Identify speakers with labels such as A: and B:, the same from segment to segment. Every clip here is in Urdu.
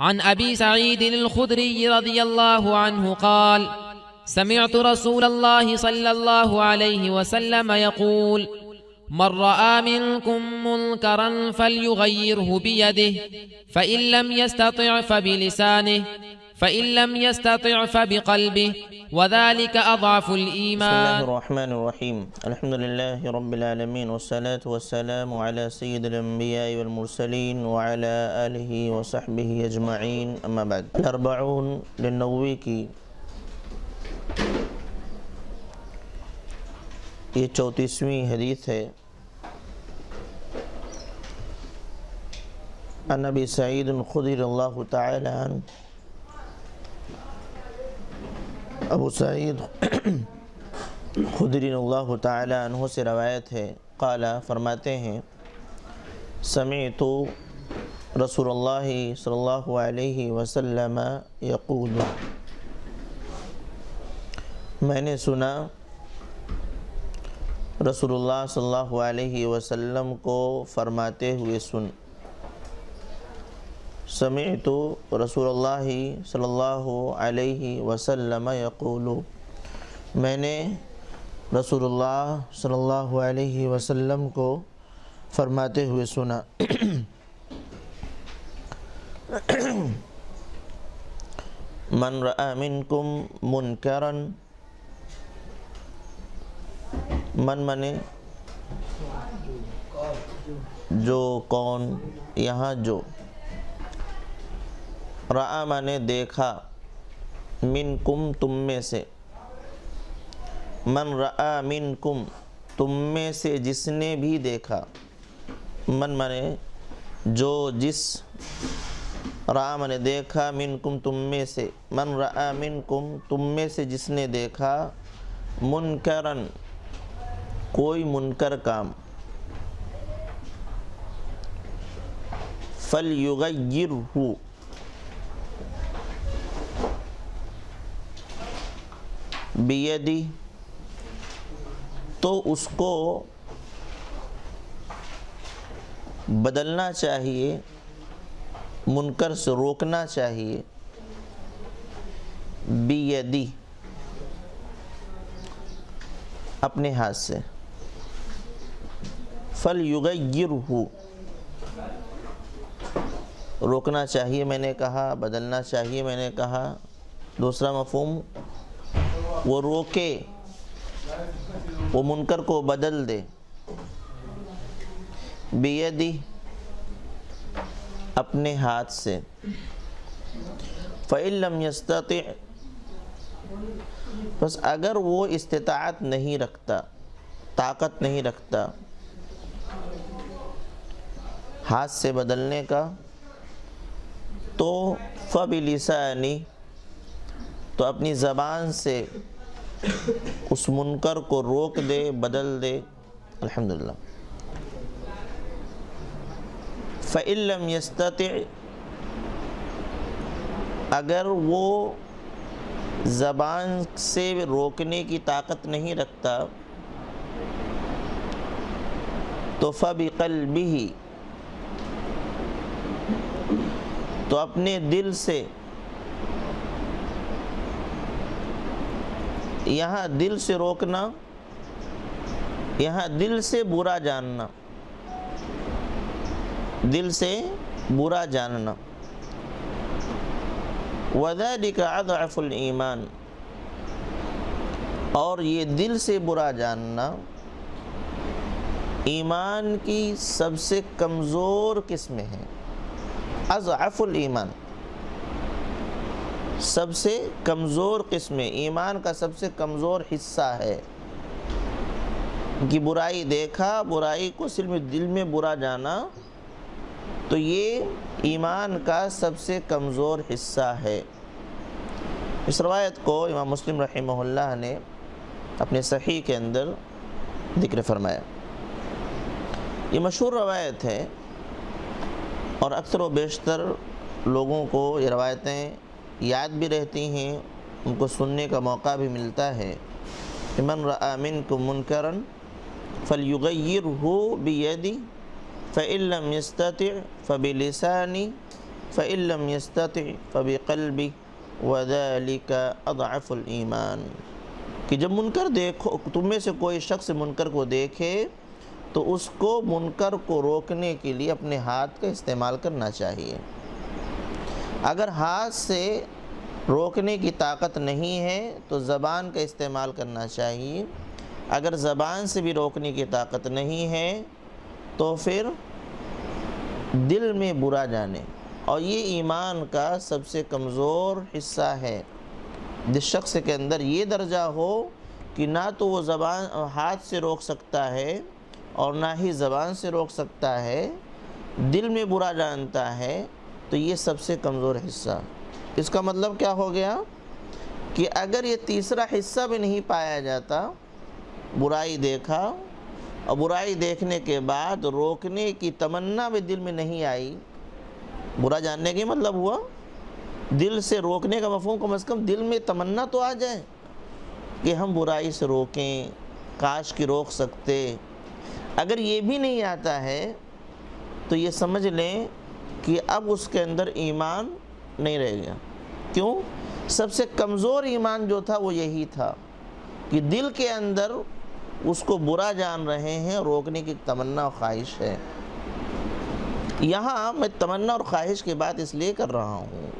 A: عن أبي سعيد الخدري رضي الله عنه قال سمعت رسول الله صلى الله عليه وسلم يقول من رأى منكم منكرا فليغيره بيده فإن لم يستطع فبلسانه فإن لم يستطع فبقلبه وذلك أضعف
B: بسم الله
A: الإيمان
B: الرحمن الرحيم. الحمد لله رب العالمين والصلاة والسلام على سيد الأنبياء والمرسلين وعلى آله وصحبه أجمعين. أما بعد الأربعون للنووي کی یہ چوتیسویں حدیث ہے عن ابی سعید خدر اللہ تعالی عنہ ابو سعید خدری اللہ تعالی عنہ سے روایت ہے۔ قال، فرماتے ہیں، سمعت رسول اللہ صلی اللہ علیہ وسلم یقول۔ میں نے سنا، رسول اللہ صلی اللہ علیہ وسلم کو فرماتے ہوئے سن۔ سمعت رسول اللہ صلی اللہ علیہ وسلم یقول، میں نے رسول اللہ صلی اللہ علیہ وسلم کو فرماتے ہوئے سنا۔ من رأى منکم منکرن من منے، جو کون، یہاں جو۔ رعا منے دیکھا من کم تم میں سے۔ من رعا من کم تم میں سے جس نے بھی دیکھا۔ من منے جو جس رعا منے دیکھا من کم تم میں سے۔ من رعا من کم تم میں سے جس نے دیکھا، منکرن، کوئی منکر کام۔ فَلْيُغَيِّرْهُ بیدی تو اس کو بدلنا چاہیے، منکر سے روکنا چاہیے۔ بیدی اپنے ہاتھ سے۔ فَلْيُغَيِّرْهُ، روکنا چاہیے میں نے کہا، بدلنا چاہیے میں نے کہا۔ دوسرا مفہوم وہ روکے، وہ منکر کو بدل دے۔ بیدی، اپنے ہاتھ سے۔ فَإِن لَمْ بس اگر وہ استطاعت نہیں رکھتا، طاقت نہیں رکھتا، ہاتھ سے بدلنے کا، تو فَبِلِسَانِ، تو اپنی زبان سے اس منکر کو روک دے، بدل دے۔ الحمدللہ۔ فَإِن لَمْ يَسْتَطِعْ، اگر وہ زبان سے روکنے کی طاقت نہیں رکھتا، تو فَبِقَلْبِهِ، تو اپنے دل سے یہاں دل سے روکنا، یہاں دل سے برا جاننا۔ دل سے برا جاننا۔ وَذَلِكَ عَضْعَفُ الْإِيمَانِ۔ اور یہ دل سے برا جاننا۔ ایمان کی سب سے کمزور قسمیں ہیں۔ اضعف الایمان سب سے کمزور قسم ایمان کا سب سے کمزور حصہ ہے۔ کہ برائی دیکھا، برائی کو صرف دل میں برا جانا، تو یہ ایمان کا سب سے کمزور حصہ ہے۔ اس روایت کو امام مسلم رحمہ اللہ نے اپنے صحیح کے اندر ذکر فرمایا۔ یہ مشہور روایت ہے اور اکثر و بیشتر لوگوں کو یہ روایتیں یاد بھی رہتی ہیں، ان کو سننے کا موقع بھی ملتا ہے۔ من رأى منكم منكرا فليغيره بيدي فإن لم يستطع فبلساني فعلم يستطع فبقلبی وذلك اضعف الایمان۔ کہ جب منکر دیکھو، تم میں سے کوئی شخص منکر کو دیکھے، تو اس کو منکر کو روکنے کے لیے اپنے ہاتھ کا استعمال کرنا چاہیے۔ اگر ہاتھ سے روکنے کی طاقت نہیں ہے تو زبان کا استعمال کرنا چاہیے۔ اگر زبان سے بھی روکنے کی طاقت نہیں ہے تو پھر دل میں برا جانے۔ اور یہ ایمان کا سب سے کمزور حصہ ہے۔ جس شخص کے اندر یہ درجہ ہو کہ نہ تو وہ زبان، ہاتھ سے روک سکتا ہے اور نہ ہی زبان سے روک سکتا ہے، دل میں برا جانتا ہے۔ تو یہ سب سے کمزور حصہ۔ اس کا مطلب کیا ہو گیا کہ اگر یہ تیسرا حصہ بھی نہیں پایا جاتا، برائی دیکھا اور برائی دیکھنے کے بعد روکنے کی تمنا بھی دل میں نہیں آئی، برا جاننے کے مطلب ہوا۔ دل سے روکنے کا مفہوم کم از کم دل میں تمنا تو آ جائے کہ ہم برائی سے روکیں، کاش کی روک سکتے۔ اگر یہ بھی نہیں آتا ہے تو یہ سمجھ لیں کہ اب اس کے اندر ایمان نہیں رہ گیا۔ کیوں؟ سب سے کمزور ایمان جو تھا وہ یہی تھا کہ دل کے اندر اس کو برا جان رہے ہیں، روکنے کی تمنا اور خواہش ہے۔ یہاں میں تمنا اور خواہش کی بات اس لیے کر رہا ہوں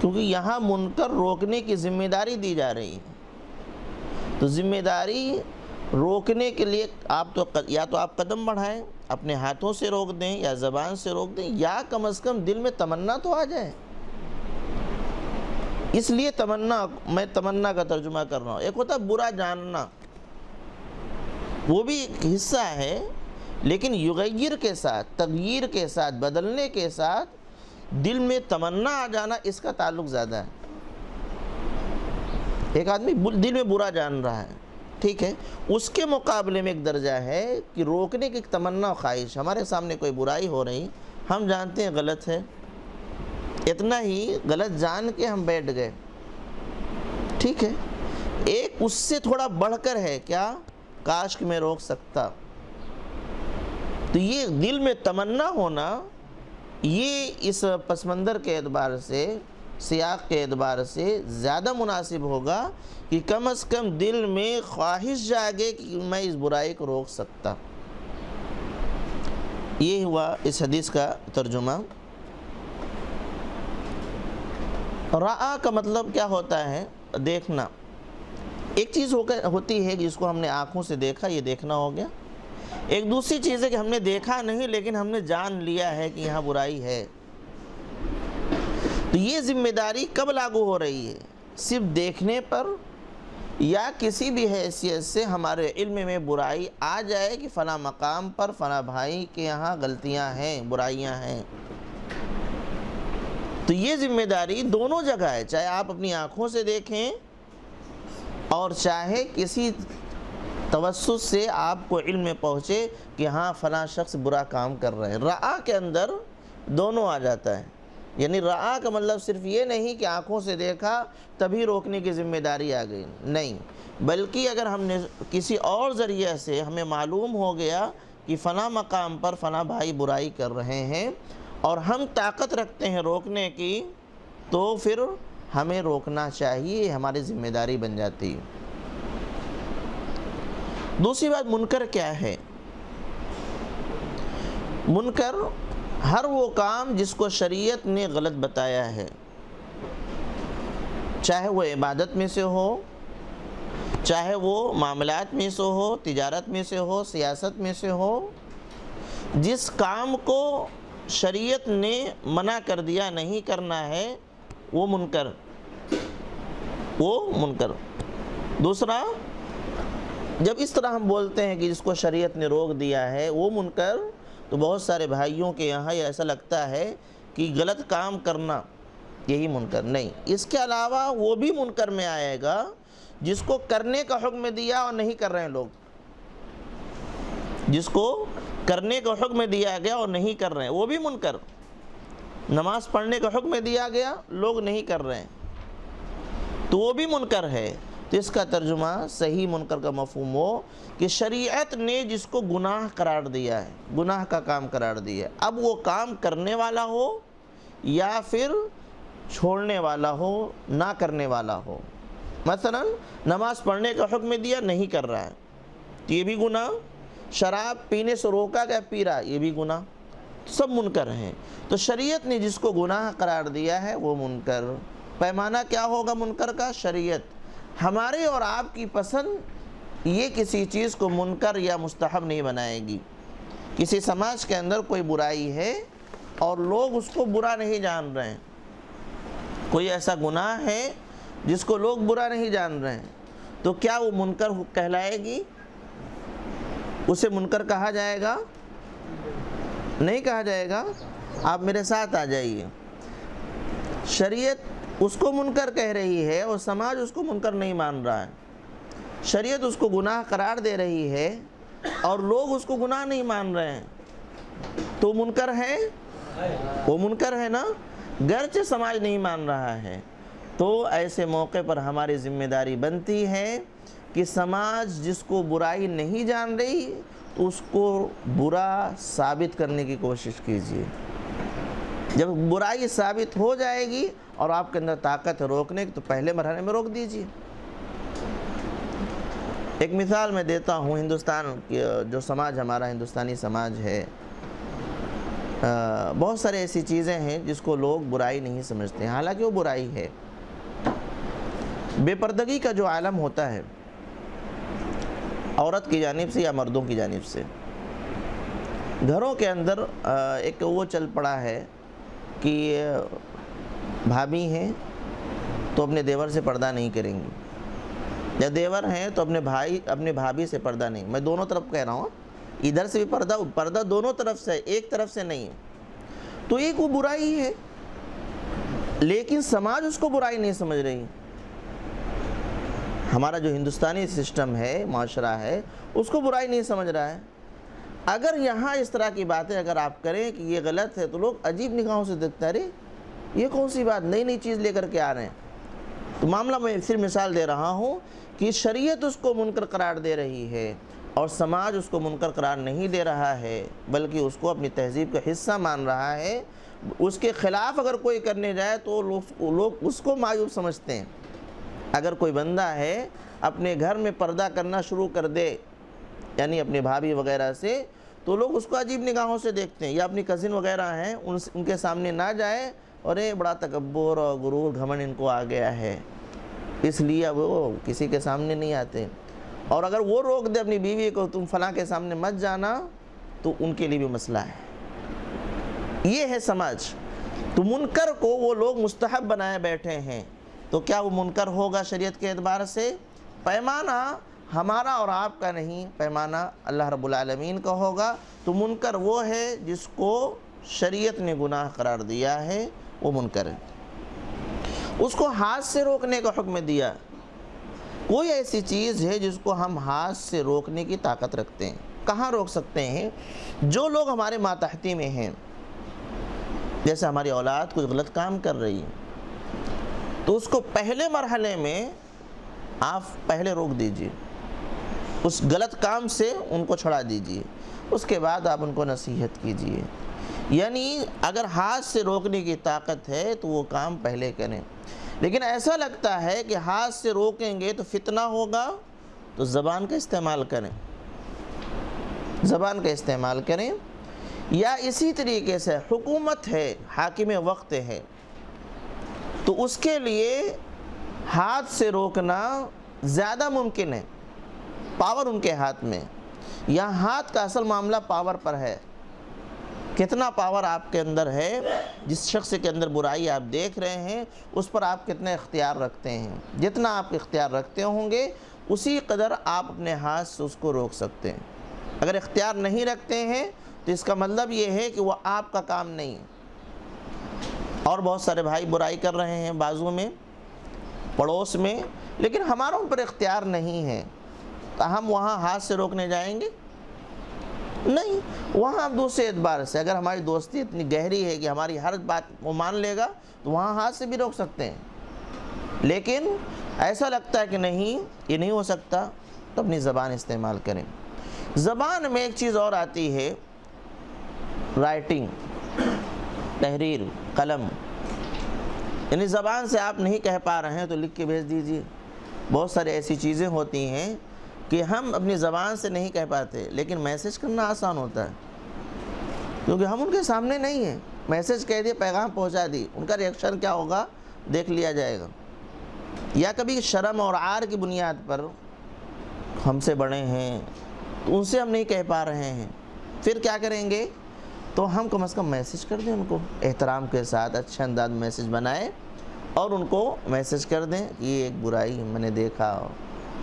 B: کیونکہ یہاں منکر روکنے کی ذمہ داری دی جا رہی ہے۔ تو ذمہ داری روکنے کے لیے آپ تو یا تو آپ قدم بڑھائیں اپنے ہاتھوں سے روک دیں یا زبان سے روک دیں، یا کم از کم دل میں تمنا تو آ جائے۔ اس لیے تمنا، میں تمنا کا ترجمہ کر رہا ہوں۔ ایک ہوتا برا جاننا۔ وہ بھی ایک حصہ ہے، لیکن یغیر کے ساتھ، تغییر کے ساتھ، بدلنے کے ساتھ دل میں تمنا آ جانا اس کا تعلق زیادہ ہے۔ ایک آدمی دل میں برا جان رہا ہے۔ ٹھیک ہے۔ اس کے مقابلے میں ایک درجہ ہے کہ روکنے کی تمنا و خواہش، ہمارے سامنے کوئی برائی ہو رہی، ہم جانتے ہیں غلط ہے۔ اتنا ہی غلط جان کے ہم بیٹھ گئے۔ ٹھیک ہے۔ ایک اس سے تھوڑا بڑھ کر ہے، کیا کاش کہ میں روک سکتا؟ تو یہ دل میں تمنا ہونا، یہ اس پس منظر کے اعتبار سے، سیاق کے اعتبار سے زیادہ مناسب ہوگا۔ کہ کم از کم دل میں خواہش جاگے کہ میں اس برائی کو روک سکتا۔ یہ ہوا اس حدیث کا ترجمہ۔ رعا کا مطلب کیا ہوتا ہے؟ دیکھنا۔ ایک چیز ہوتی ہے جس کو ہم نے آنکھوں سے دیکھا، یہ دیکھنا ہو گیا۔ ایک دوسری چیز ہے کہ ہم نے دیکھا نہیں، لیکن ہم نے جان لیا ہے کہ یہاں برائی ہے۔ تو یہ ذمہ داری کب لاگو ہو رہی ہے؟ صرف دیکھنے پر یا کسی بھی حیثیت سے ہمارے علم میں برائی آ جائے کہ فنا مقام پر فنا بھائی کے یہاں غلطیاں ہیں، برائیاں ہیں۔ تو یہ ذمہ داری دونوں جگہ ہے، چاہے آپ اپنی آنکھوں سے دیکھیں اور چاہے کسی توسط سے آپ کو علم میں پہنچے کہ ہاں فلاں شخص برا کام کر رہے ہیں رعا کے اندر دونوں آ جاتا ہے۔ یعنی رعا کا مطلب صرف یہ نہیں کہ آنکھوں سے دیکھا تبھی روکنے کی ذمہ داری آ گئی۔ نہیں، بلکہ اگر ہم نے کسی اور ذریعے سے ہمیں معلوم ہو گیا کہ فلاں مقام پر فلاں بھائی برائی کر رہے ہیں اور ہم طاقت رکھتے ہیں روکنے کی، تو پھر ہمیں روکنا چاہیے، ہماری ذمہ داری بن جاتی۔ دوسری بات منکر کیا ہے؟ منکر ہر وہ کام جس کو شریعت نے غلط بتایا ہے۔ چاہے وہ عبادت میں سے ہو، چاہے وہ معاملات میں سے ہو، تجارت میں سے ہو، سیاست میں سے ہو، جس کام کو شریعت نے منع کر دیا، نہیں کرنا ہے، وہ منکر۔ وہ منکر۔ دوسرا، جب اس طرح ہم بولتے ہیں کہ جس کو شریعت نے روک دیا ہے، وہ منکر۔ تو بہت سارے بھائیوں کے یہاں یہ ایسا لگتا ہے کہ غلط کام کرنا یہی منکر نہیں۔ اس کے علاوہ وہ بھی منکر میں آئے گا جس کو کرنے کا حکم دیا اور نہیں کر رہے ہیں لوگ۔ جس کو کرنے کا حکم دیا گیا اور نہیں کر رہے ہیں، وہ بھی منکر۔ نماز پڑھنے کا حکم دیا گیا، لوگ نہیں کر رہے ہیں۔ تو وہ بھی منکر ہے۔ اس کا ترجمہ صحیح منکر کا مفہوم ہو کہ شریعت نے جس کو گناہ قرار دیا ہے، گناہ کا کام قرار دیا ہے، اب وہ کام کرنے والا ہو یا پھر چھوڑنے والا ہو، نہ کرنے والا ہو۔ مثلا نماز پڑھنے کا حکم دیا، نہیں کر رہا ہے۔ تو یہ بھی گناہ۔ شراب پینے سے روکا گیا، پی رہا، یہ بھی گناہ۔ سب منکر ہیں۔ تو شریعت نے جس کو گناہ قرار دیا ہے، وہ منکر۔ پیمانہ کیا ہوگا منکر کا؟ شریعت۔ ہمارے اور آپ کی پسند یہ کسی چیز کو منکر یا مستحب نہیں بنائے گی۔ کسی سماج کے اندر کوئی برائی ہے اور لوگ اس کو برا نہیں جان رہے ہیں۔ کوئی ایسا گناہ ہے جس کو لوگ برا نہیں جان رہے ہیں؟ تو کیا وہ منکر کہلائے گی؟ اسے منکر کہا جائے گا؟ نہیں کہا جائے گا؟ آپ میرے ساتھ آ جائیے۔ شریعت اس کو منکر کہہ رہی ہے اور سماج اس کو منکر نہیں مان رہا ہے۔ شریعت اس کو گناہ قرار دے رہی ہے اور لوگ اس کو گناہ نہیں مان رہے ہیں۔ تو منکر ہے؟ وہ منکر ہے نا؟ گرچہ سماج نہیں مان رہا ہے۔ تو ایسے موقع پر ہماری ذمہ داری بنتی ہے کہ سماج جس کو برائی نہیں جان رہی، اس کو برا ثابت کرنے کی کوشش کیجیے۔ جب برائی ثابت ہو جائے گی اور آپ کے اندر طاقت ہے روکنے کی تو پہلے مرحلے میں روک دیجیے ایک مثال میں دیتا ہوں ہندوستان جو سماج، ہمارا ہندوستانی سماج ہے۔ بہت سارے ایسی چیزیں ہیں جس کو لوگ برائی نہیں سمجھتے ہیں حالانکہ وہ برائی ہے۔ بے پردگی کا جو عالم ہوتا ہے، عورت کی جانب سے یا مردوں کی جانب سے، گھروں کے اندر ایک وہ چل پڑا ہے کہ بھابھی ہیں تو اپنے دیور سے پردہ نہیں کریں گی یا دیور ہیں تو اپنے بھائی، اپنے بھابھی سے پردہ نہیں۔ میں دونوں طرف کہہ رہا ہوں۔ ادھر سے بھی پردہ پردہ دونوں طرف سے، ایک طرف سے نہیں۔ ہے تو ایک وہ برائی ہے؟ لیکن سماج اس کو برائی نہیں سمجھ رہی۔ ہمارا جو ہندوستانی سسٹم ہے، معاشرہ ہے، اس کو برائی نہیں سمجھ رہا ہے۔ اگر یہاں اس طرح کی باتیں اگر آپ کریں کہ یہ غلط ہے تو لوگ عجیب نگاہوں سے دیکھتے ہیں یہ کون سی بات نئی نئی چیز لے کر کے آ رہے ہیں؟ تو معاملہ میں صرف مثال دے رہا ہوں کہ شریعت اس کو منکر قرار دے رہی ہے اور سماج اس کو منکر قرار نہیں دے رہا ہے، بلکہ اس کو اپنی تہذیب کا حصہ مان رہا ہے۔ اس کے خلاف اگر کوئی کرنے جائے تو لوگ اس کو معیوب سمجھتے ہیں۔ اگر کوئی بندہ ہے اپنے گھر میں پردہ کرنا شروع کر دے یعنی اپنے بھابھی وغیرہ سے، تو لوگ اس کو عجیب نگاہوں سے دیکھتے ہیں۔ یا اپنی کزن وغیرہ ہیں ان کے سامنے نہ جائے اور اے بڑا تکبر اور غرور گھمن ان کو آ گیا ہے۔ اس لیے وہ کسی کے سامنے نہیں آتے۔ اور اگر وہ روک دے اپنی بیوی کو تم فلاں کے سامنے مت جانا، تو ان کے لیے بھی مسئلہ ہے۔ یہ ہے سمجھ تو منکر کو وہ لوگ مستحب بنائے بیٹھے ہیں۔ تو کیا وہ منکر ہوگا شریعت کے اعتبار سے؟ پیمانہ ہمارا اور آپ کا نہیں، پیمانہ اللہ رب العالمین کا ہوگا۔ تو منکر وہ ہے جس کو شریعت نے گناہ قرار دیا ہے۔ وہ منکر ہے اس کو ہاتھ سے روکنے کا حکم دیا۔ کوئی ایسی چیز ہے جس کو ہم ہاتھ سے روکنے کی طاقت رکھتے ہیں؟ کہاں روک سکتے ہیں؟ جو لوگ ہمارے ماتحتی میں ہیں۔ جیسے ہماری اولاد کچھ غلط کام کر رہی ہے۔ تو اس کو پہلے مرحلے میں آپ پہلے روک دیجیے۔ اس غلط کام سے ان کو چھڑا دیجیے۔ اس کے بعد آپ ان کو نصیحت کیجیے۔ یعنی اگر ہاتھ سے روکنے کی طاقت ہے تو وہ کام پہلے کریں۔ لیکن ایسا لگتا ہے کہ ہاتھ سے روکیں گے تو فتنہ ہوگا تو زبان کا استعمال کریں۔ زبان کا استعمال کریں۔ یا اسی طریقے سے حکومت ہے، حاکم وقت ہے، تو اس کے لیے ہاتھ سے روکنا زیادہ ممکن ہے۔ پاور ان کے ہاتھ میں۔ یا ہاتھ کا اصل معاملہ پاور پر ہے۔ کتنا پاور آپ کے اندر ہے، جس شخص کے اندر برائی آپ دیکھ رہے ہیں، اس پر آپ کتنے اختیار رکھتے ہیں؟ جتنا آپ اختیار رکھتے ہوں گے، اسی قدر آپ اپنے ہاتھ سے اس کو روک سکتے ہیں۔ اگر اختیار نہیں رکھتے ہیں، تو اس کا مطلب یہ ہے کہ وہ آپ کا کام نہیں اور بہت سارے بھائی برائی کر رہے ہیں بازو میں، پڑوس میں، لیکن ہمارا ان پر اختیار نہیں ہے۔ تو ہم وہاں ہاتھ سے روکنے جائیں گے؟ نہیں، وہاں دوسرے اعتبار سے۔ اگر ہماری دوستی اتنی گہری ہے کہ ہماری ہر بات وہ مان لے گا، تو وہاں ہاتھ سے بھی روک سکتے ہیں۔ لیکن ایسا لگتا ہے کہ نہیں، یہ نہیں ہو سکتا، تو اپنی زبان استعمال کریں۔ زبان میں ایک چیز اور آتی ہے رائٹنگ تحریر، قلم۔ یعنی زبان سے آپ نہیں کہہ پا رہے ہیں تو لکھ کے بھیج دیجیے۔ بہت سارے ایسی چیزیں ہوتی ہیں کہ ہم اپنی زبان سے نہیں کہہ پاتے، لیکن میسج کرنا آسان ہوتا ہے۔ کیونکہ ہم ان کے سامنے نہیں ہیں۔ میسج کہہ دیے، پیغام پہنچا دی۔ ان کا ریئیکشن کیا ہوگا؟ دیکھ لیا جائے گا۔ یا کبھی شرم اور عار کی بنیاد پر ہم سے بڑے ہیں، تو ان سے ہم نہیں کہہ پا رہے ہیں۔ پھر کیا کریں گے؟ تو ہم کم از کم میسج کر دیں ان کو۔ احترام کے ساتھ اچھے انداز میسج بنائیں اور ان کو میسج کر دیں کہ یہ ایک برائی میں نے دیکھا۔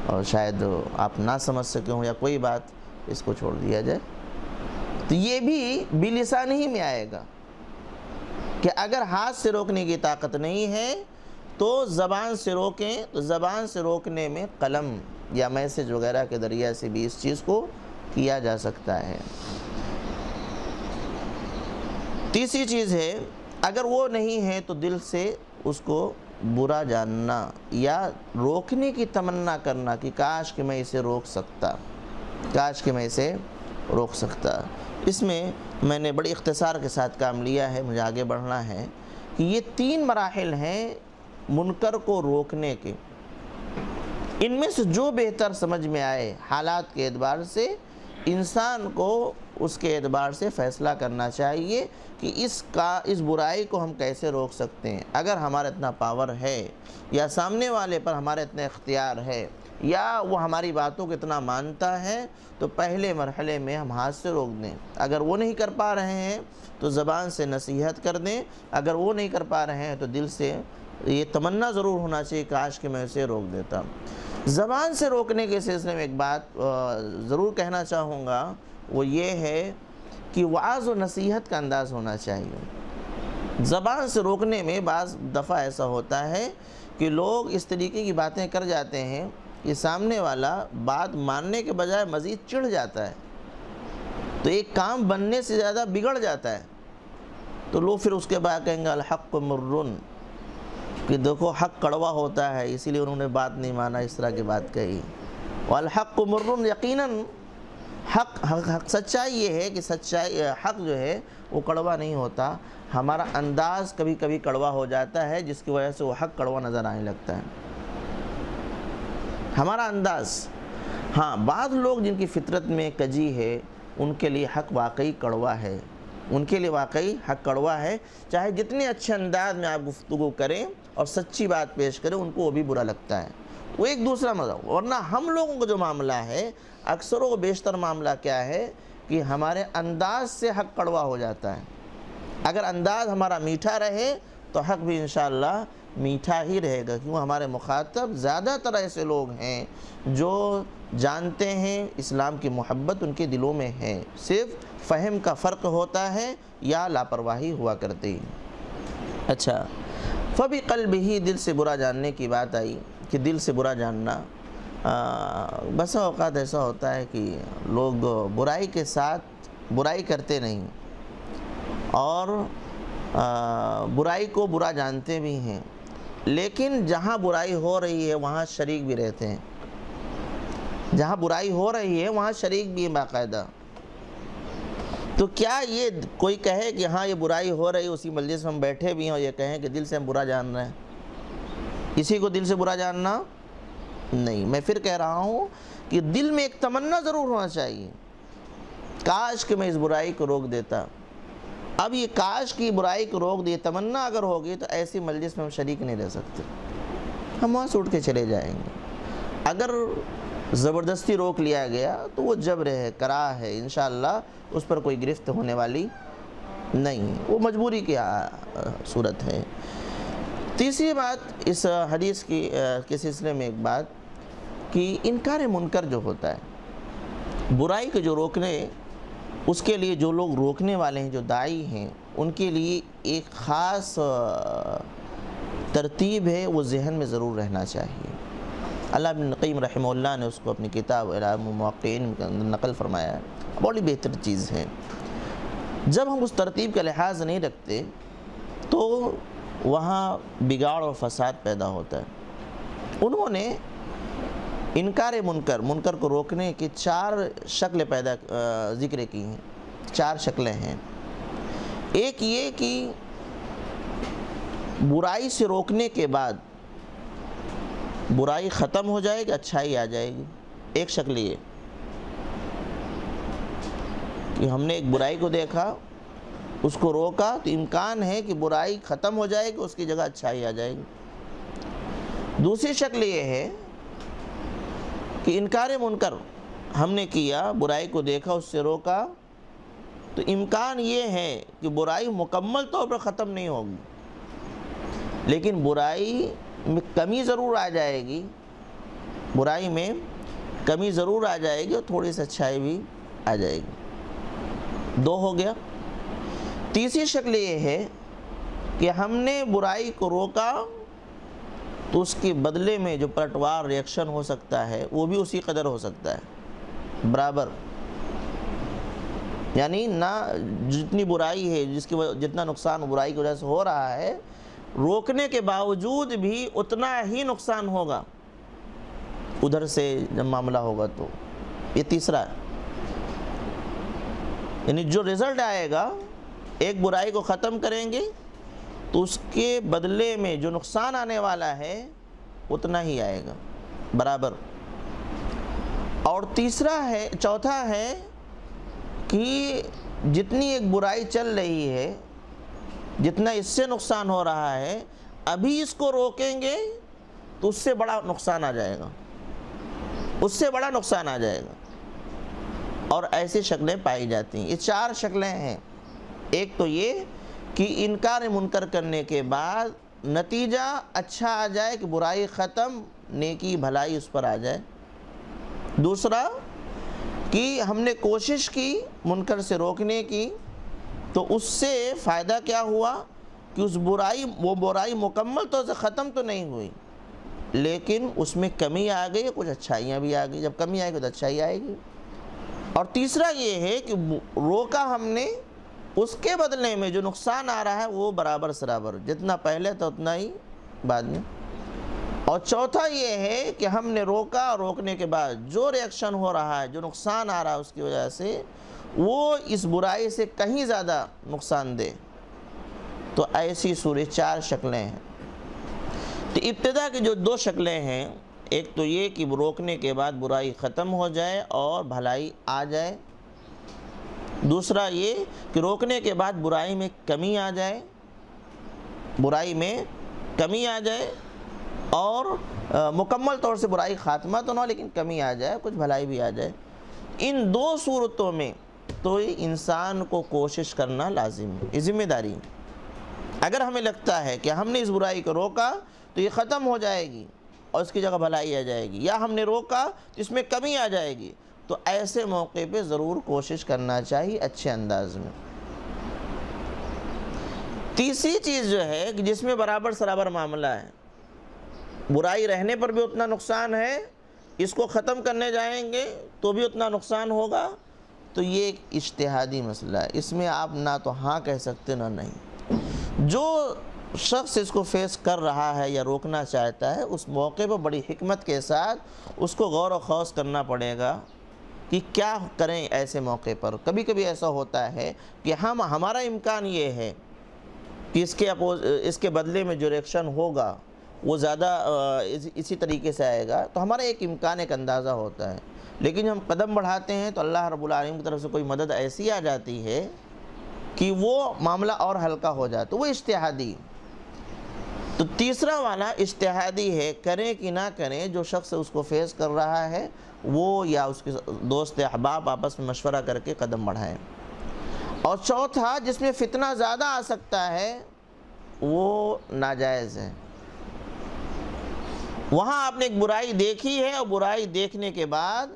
B: اور شاید آپ نہ سمجھ سکے ہوں یا کوئی بات، اس کو چھوڑ دیا جائے۔ تو یہ بھی بلسان ہی میں آئے گا کہ اگر ہاتھ سے روکنے کی طاقت نہیں ہے، تو زبان سے روکیں تو زبان سے روکنے میں قلم یا میسج وغیرہ کے ذریعہ سے بھی اس چیز کو کیا جا سکتا ہے۔ تیسری چیز ہے، اگر وہ نہیں ہے تو دل سے اس کو برا جاننا یا روکنے کی تمنا کرنا کہ کاش کہ میں اسے روک سکتا، کاش کہ میں اسے روک سکتا۔ اس میں میں نے بڑی اختصار کے ساتھ کام لیا ہے، مجھے آگے بڑھنا ہے کہ یہ تین مراحل ہیں منکر کو روکنے کے۔ ان میں سے جو بہتر سمجھ میں آئے حالات کے اعتبار سے انسان کو اس کے اعتبار سے فیصلہ کرنا چاہیے کہ اس کا، اس برائی کو ہم کیسے روک سکتے ہیں۔ اگر ہمارا اتنا پاور ہے یا سامنے والے پر ہمارا اتنا اختیار ہے یا وہ ہماری باتوں کو اتنا مانتا ہے، تو پہلے مرحلے میں ہم ہاتھ سے روک دیں۔ اگر وہ نہیں کر پا رہے ہیں، تو زبان سے نصیحت کر دیں۔ اگر وہ نہیں کر پا رہے ہیں، تو دل سے یہ تمنا ضرور ہونا چاہیے، کاش کہ میں اسے روک دیتا۔ زبان سے روکنے کے سلسلے میں ایک بات ضرور کہنا چاہوں گا، وہ یہ ہے کہ وعظ و نصیحت کا انداز ہونا چاہیے۔ زبان سے روکنے میں بعض دفعہ ایسا ہوتا ہے کہ لوگ اس طریقے کی باتیں کر جاتے ہیں کہ سامنے والا بات ماننے کے بجائے مزید چڑھ جاتا ہے۔ تو ایک کام بننے سے زیادہ بگڑ جاتا ہے۔ تو لوگ پھر اس کے بعد کہیں گے، الحق مرن۔ کہ دیکھو حق کڑوا ہوتا ہے، اسی لیے انہوں نے بات نہیں مانا، اس طرح کی بات کہی۔ والحق مرن یقیناً حق حق حق سچائی یہ ہے کہ سچائی، حق جو ہے وہ کڑوا نہیں ہوتا۔ ہمارا انداز کبھی کبھی کڑوا ہو جاتا ہے، جس کی وجہ سے وہ حق کڑوا نظر آنے لگتا ہے۔ ہمارا انداز۔ ہاں بعض لوگ جن کی فطرت میں کجی ہے، ان کے لیے حق واقعی کڑوا ہے۔ ان کے لیے واقعی حق کڑوا ہے۔ چاہے جتنے اچھے انداز میں آپ گفتگو کریں اور سچی بات پیش کریں، ان کو وہ بھی برا لگتا ہے۔ وہ ایک دوسرا مزہ ورنہ ہم لوگوں کو جو معاملہ ہے، اکثر و بیشتر معاملہ کیا ہے کہ ہمارے انداز سے حق کڑوا ہو جاتا ہے۔ اگر انداز ہمارا میٹھا رہے، تو حق بھی انشاءاللہ میٹھا ہی رہے گا کیوں ہمارے مخاطب زیادہ تر ایسے لوگ ہیں جو جانتے ہیں اسلام کی محبت ان کے دلوں میں ہے۔ صرف فہم کا فرق ہوتا ہے یا لاپرواہی ہوا کرتی۔ اچھا۔ فبی قلب ہی دل سے برا جاننے کی بات آئی کہ دل سے برا جاننا بسا اوقات ایسا ہوتا ہے کہ لوگ برائی کے ساتھ برائی کرتے نہیں اور برائی کو برا جانتے بھی ہیں لیکن جہاں برائی ہو رہی ہے وہاں شریک بھی رہتے ہیں۔ جہاں برائی ہو رہی ہے وہاں شریک بھی باقاعدہ۔ تو کیا یہ کوئی کہے کہ ہاں یہ برائی ہو رہی ہے، اسی مجلس میں ہم بیٹھے بھی ہیں اور یہ کہیں کہ دل سے ہم برا جان رہے ہیں؟ اسی کو دل سے برا جاننا نہیں۔ میں پھر کہہ رہا ہوں کہ دل میں ایک تمنا ضرور ہونا چاہیے۔ کاش کہ میں اس برائی کو روک دیتا۔ اب یہ کاش کی برائی کو روک دیے تمنا اگر ہوگی تو ایسی مجلس میں ہم شریک نہیں رہ سکتے۔ ہم وہاں سے اٹھ کے چلے جائیں گے۔ اگر زبردستی روک لیا گیا تو وہ جبر ہے کراہ ہے، انشاءاللہ اس پر کوئی گرفت ہونے والی نہیں وہ مجبوری کی صورت ہے۔ تیسری بات اس حدیث کی کے سلسلے میں ایک بات کہ انکار منکر جو ہوتا ہے، برائی کے جو روکنے، اس کے لیے جو لوگ روکنے والے ہیں، جو دائی ہیں، ان کے لیے ایک خاص ترتیب ہے، وہ ذہن میں ضرور رہنا چاہیے۔ اللہ بن قیم رحمہ اللہ نے اس کو اپنی کتاب علام موقعین نقل فرمایا ہے۔ بڑی بہتر چیز ہے جب ہم اس ترتیب کا لحاظ نہیں رکھتے، تو وہاں بگاڑ اور فساد پیدا ہوتا ہے۔ انہوں نے انکار منکر منکر کو روکنے کی چار شکل پیدا ذکر کی ہیں۔ چار شکلیں ہیں۔ ایک یہ کہ برائی سے روکنے کے بعد برائی ختم ہو جائے گی، اچھائی آ جائے گی۔ ایک شکل یہ۔ کہ ہم نے ایک برائی کو دیکھا، اس کو روکا، تو امکان ہے کہ برائی ختم ہو جائے گی، اس کی جگہ اچھائی آ جائے گی۔ دوسری شکل یہ ہے کہ انکار منکر ہم نے کیا، برائی کو دیکھا، اس سے روکا۔ تو امکان یہ ہے کہ برائی مکمل طور پر ختم نہیں ہوگی۔ لیکن برائی میں کمی ضرور آ جائے گی، برائی میں کمی ضرور آ جائے گی اور تھوڑی سی اچھائی بھی آ جائے گی۔ دو ہو گیا۔ تیسری شکل یہ ہے کہ ہم نے برائی کو روکا تو اس کے بدلے میں جو پلٹوار، ریئیکشن ہو سکتا ہے، وہ بھی اسی قدر ہو سکتا ہے۔ برابر۔ یعنی نہ جتنی برائی ہے، جس کی جتنا نقصان برائی کی وجہ سے ہو رہا ہے روکنے کے باوجود بھی اتنا ہی نقصان ہوگا۔ ادھر سے جب معاملہ ہوگا تو یہ تیسرا ہے۔ یعنی جو رزلٹ آئے گا، ایک برائی کو ختم کریں گے تو اس کے بدلے میں جو نقصان آنے والا ہے، اتنا ہی آئے گا۔ برابر۔ اور تیسرا ہے، چوتھا ہے کہ جتنی ایک برائی چل رہی ہے جتنا اس سے نقصان ہو رہا ہے، ابھی اس کو روکیں گے تو اس سے بڑا نقصان آ جائے گا۔ اس سے بڑا نقصان آ جائے گا۔ اور ایسی شکلیں پائی جاتی ہیں۔ یہ چار شکلیں ہیں۔ ایک تو یہ کہ انکار منکر کرنے کے بعد نتیجہ اچھا آ جائے کہ برائی ختم، نیکی، بھلائی اس پر آ جائے۔ دوسرا کہ ہم نے کوشش کی منکر سے روکنے کی تو اس سے فائدہ کیا ہوا کہ اس برائی وہ برائی مکمل طور سے ختم تو نہیں ہوئی۔ لیکن اس میں کمی آ گئی، کچھ اچھائیاں بھی آ گئی۔ جب کمی آئے گی تو اچھائی آئے گی۔ اور تیسرا یہ ہے کہ روکا ہم نے، اس کے بدلے میں جو نقصان آ رہا ہے، وہ برابر سرابر۔ جتنا پہلے تھا، اتنا ہی بعد میں۔ اور چوتھا یہ ہے کہ ہم نے روکا، روکنے کے بعد جو ریاکشن ہو رہا ہے، جو نقصان آ رہا ہے، اس کی وجہ سے وہ اس برائی سے کہیں زیادہ نقصان دے تو ایسی سورج چار شکلیں ہیں۔ تو ابتدا کی جو دو شکلیں ہیں، ایک تو یہ کہ روکنے کے بعد برائی ختم ہو جائے اور بھلائی آ جائے۔ دوسرا یہ کہ روکنے کے بعد برائی میں کمی آ جائے۔ برائی میں کمی آ جائے اور مکمل طور سے برائی خاتمہ تو نہ ہو، لیکن کمی آ جائے، کچھ بھلائی بھی آ جائے۔ ان دو صورتوں میں تو انسان کو کوشش کرنا لازم ہے۔ یہ ذمہ داری۔ اگر ہمیں لگتا ہے کہ ہم نے اس برائی کو روکا تو یہ ختم ہو جائے گی اور اس کی جگہ بھلائی آ جائے گی۔ یا ہم نے روکا تو اس میں کمی آ جائے گی۔ تو ایسے موقع پہ ضرور کوشش کرنا چاہیے اچھے انداز میں۔ تیسری چیز جو ہے کہ جس میں برابر سرابر معاملہ ہے۔ برائی رہنے پر بھی اتنا نقصان ہے، اس کو ختم کرنے جائیں گے تو بھی اتنا نقصان ہوگا۔ تو یہ ایک اشتہادی مسئلہ ہے۔ اس میں آپ نہ تو ہاں کہہ سکتے نہ نہیں۔ جو شخص اس کو فیس کر رہا ہے یا روکنا چاہتا ہے، اس موقع پر بڑی حکمت کے ساتھ اس کو غور و خوص کرنا پڑے گا کہ کیا کریں ایسے موقع پر۔ کبھی کبھی ایسا ہوتا ہے کہ ہم، ہمارا امکان یہ ہے کہ اس کے اپوز، اس کے بدلے میں جو ریکشن ہوگا، وہ زیادہ اسی طریقے سے آئے گا۔ تو ہمارا ایک امکان، ایک اندازہ ہوتا ہے۔ لیکن ہم قدم بڑھاتے ہیں تو اللہ رب العالمین کی طرف سے کوئی مدد ایسی آ جاتی ہے کہ وہ معاملہ اور ہلکا ہو جائے تو وہ اشتہادی تو تیسرا والا اشتہادی ہے، کریں کہ نہ کریں، جو شخص اس کو فیس کر رہا ہے، وہ یا اس کے دوست احباب آپس میں مشورہ کر کے قدم بڑھائیں۔ اور چوتھا، جس میں فتنہ زیادہ آ سکتا ہے، وہ ناجائز ہے۔ وہاں آپ نے ایک برائی دیکھی ہے اور برائی دیکھنے کے بعد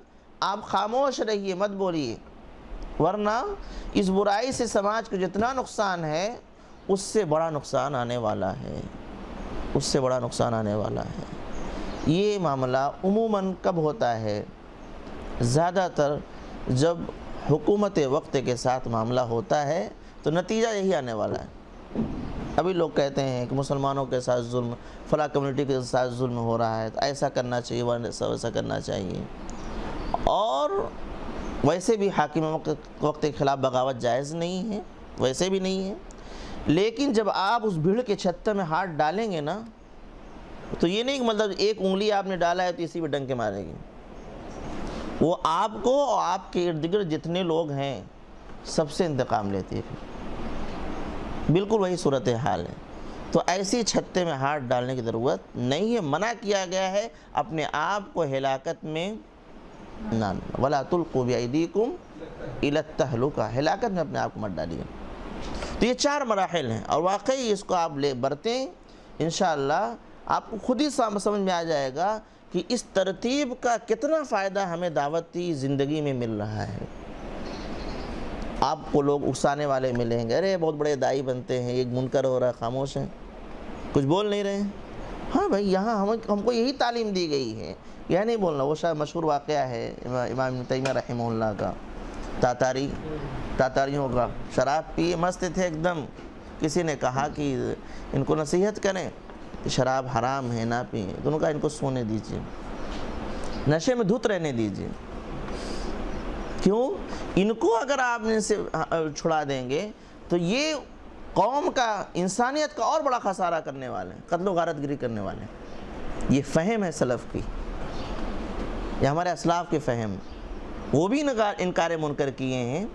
B: آپ خاموش رہیے، مت بولیے۔ ورنہ اس برائی سے سماج کو جتنا نقصان ہے، اس سے بڑا نقصان آنے والا ہے۔ اس سے بڑا نقصان آنے والا ہے۔ یہ معاملہ عموماً کب ہوتا ہے؟ زیادہ تر جب حکومت وقت کے ساتھ معاملہ ہوتا ہے، تو نتیجہ یہی آنے والا ہے۔ ابھی لوگ کہتے ہیں کہ مسلمانوں کے ساتھ ظلم، فلاں کمیونٹی کے ساتھ ظلم ہو رہا ہے، تو ایسا کرنا چاہیے ویسا کرنا چاہیے۔ اور ویسے بھی حاکم وقت کے خلاف بغاوت جائز نہیں ہے، ویسے بھی نہیں ہے۔ لیکن جب آپ اس بھیڑ کے چھتے میں ہاتھ ڈالیں گے نا، تو یہ نہیں کہ مطلب ایک انگلی آپ نے ڈالا ہے تو اسی پہ ڈنکے مارے گی وہ آپ کو اور آپ کے ارد گرد جتنے لوگ ہیں، سب سے انتقام لیتی ہے بالکل وہی صورت حال ہے۔ تو ایسی چھتے میں ہاتھ ڈالنے کی ضرورت نہیں ہے۔ منع کیا گیا ہے، اپنے آپ کو ہلاکت میں نہ ولا تلقوا بایدیکم الی ہلاکت میں اپنے آپ کو مت ڈالیے۔ تو یہ چار مراحل ہیں اور واقعی اس کو آپ لے برتیں، انشاءاللہ آپ کو خود ہی سمجھ میں آ جائے گا کہ اس ترتیب کا کتنا فائدہ ہمیں دعوتی زندگی میں مل رہا ہے۔ آپ کو لوگ اکسانے والے ملیں گے۔ ارے، بہت بڑے دائی بنتے ہیں، ایک منکر ہو رہا ہے خاموش ہیں۔ کچھ بول نہیں رہے ہیں۔ ہاں بھائی، یہاں ہم ہم کو یہی تعلیم دی گئی ہے۔ یہ نہیں بولنا، وہ شاید مشہور واقعہ ہے امام ابن تیمیہ رحمہ اللہ کا۔ تاتاری، تاتاریوں کا۔ شراب پیے مست تھے ایک دم کسی نے کہا کہ ان کو نصیحت کریں کہ شراب حرام ہے، نہ پئیں تو انہوں نے کہا ان کو سونے دیجیے۔ نشے میں دھت رہنے دیجیے۔ کیوں؟ ان کو اگر آپ ان سے ہاں، چھڑا دیں گے تو یہ قوم کا، انسانیت کا اور بڑا خسارہ کرنے والے ہیں، قتل و غارت گری کرنے والے ہیں۔ یہ فہم ہے سلف کی۔ یہ ہمارے اسلاف کے فہم۔ وہ بھی انکار منکر کیے ہیں۔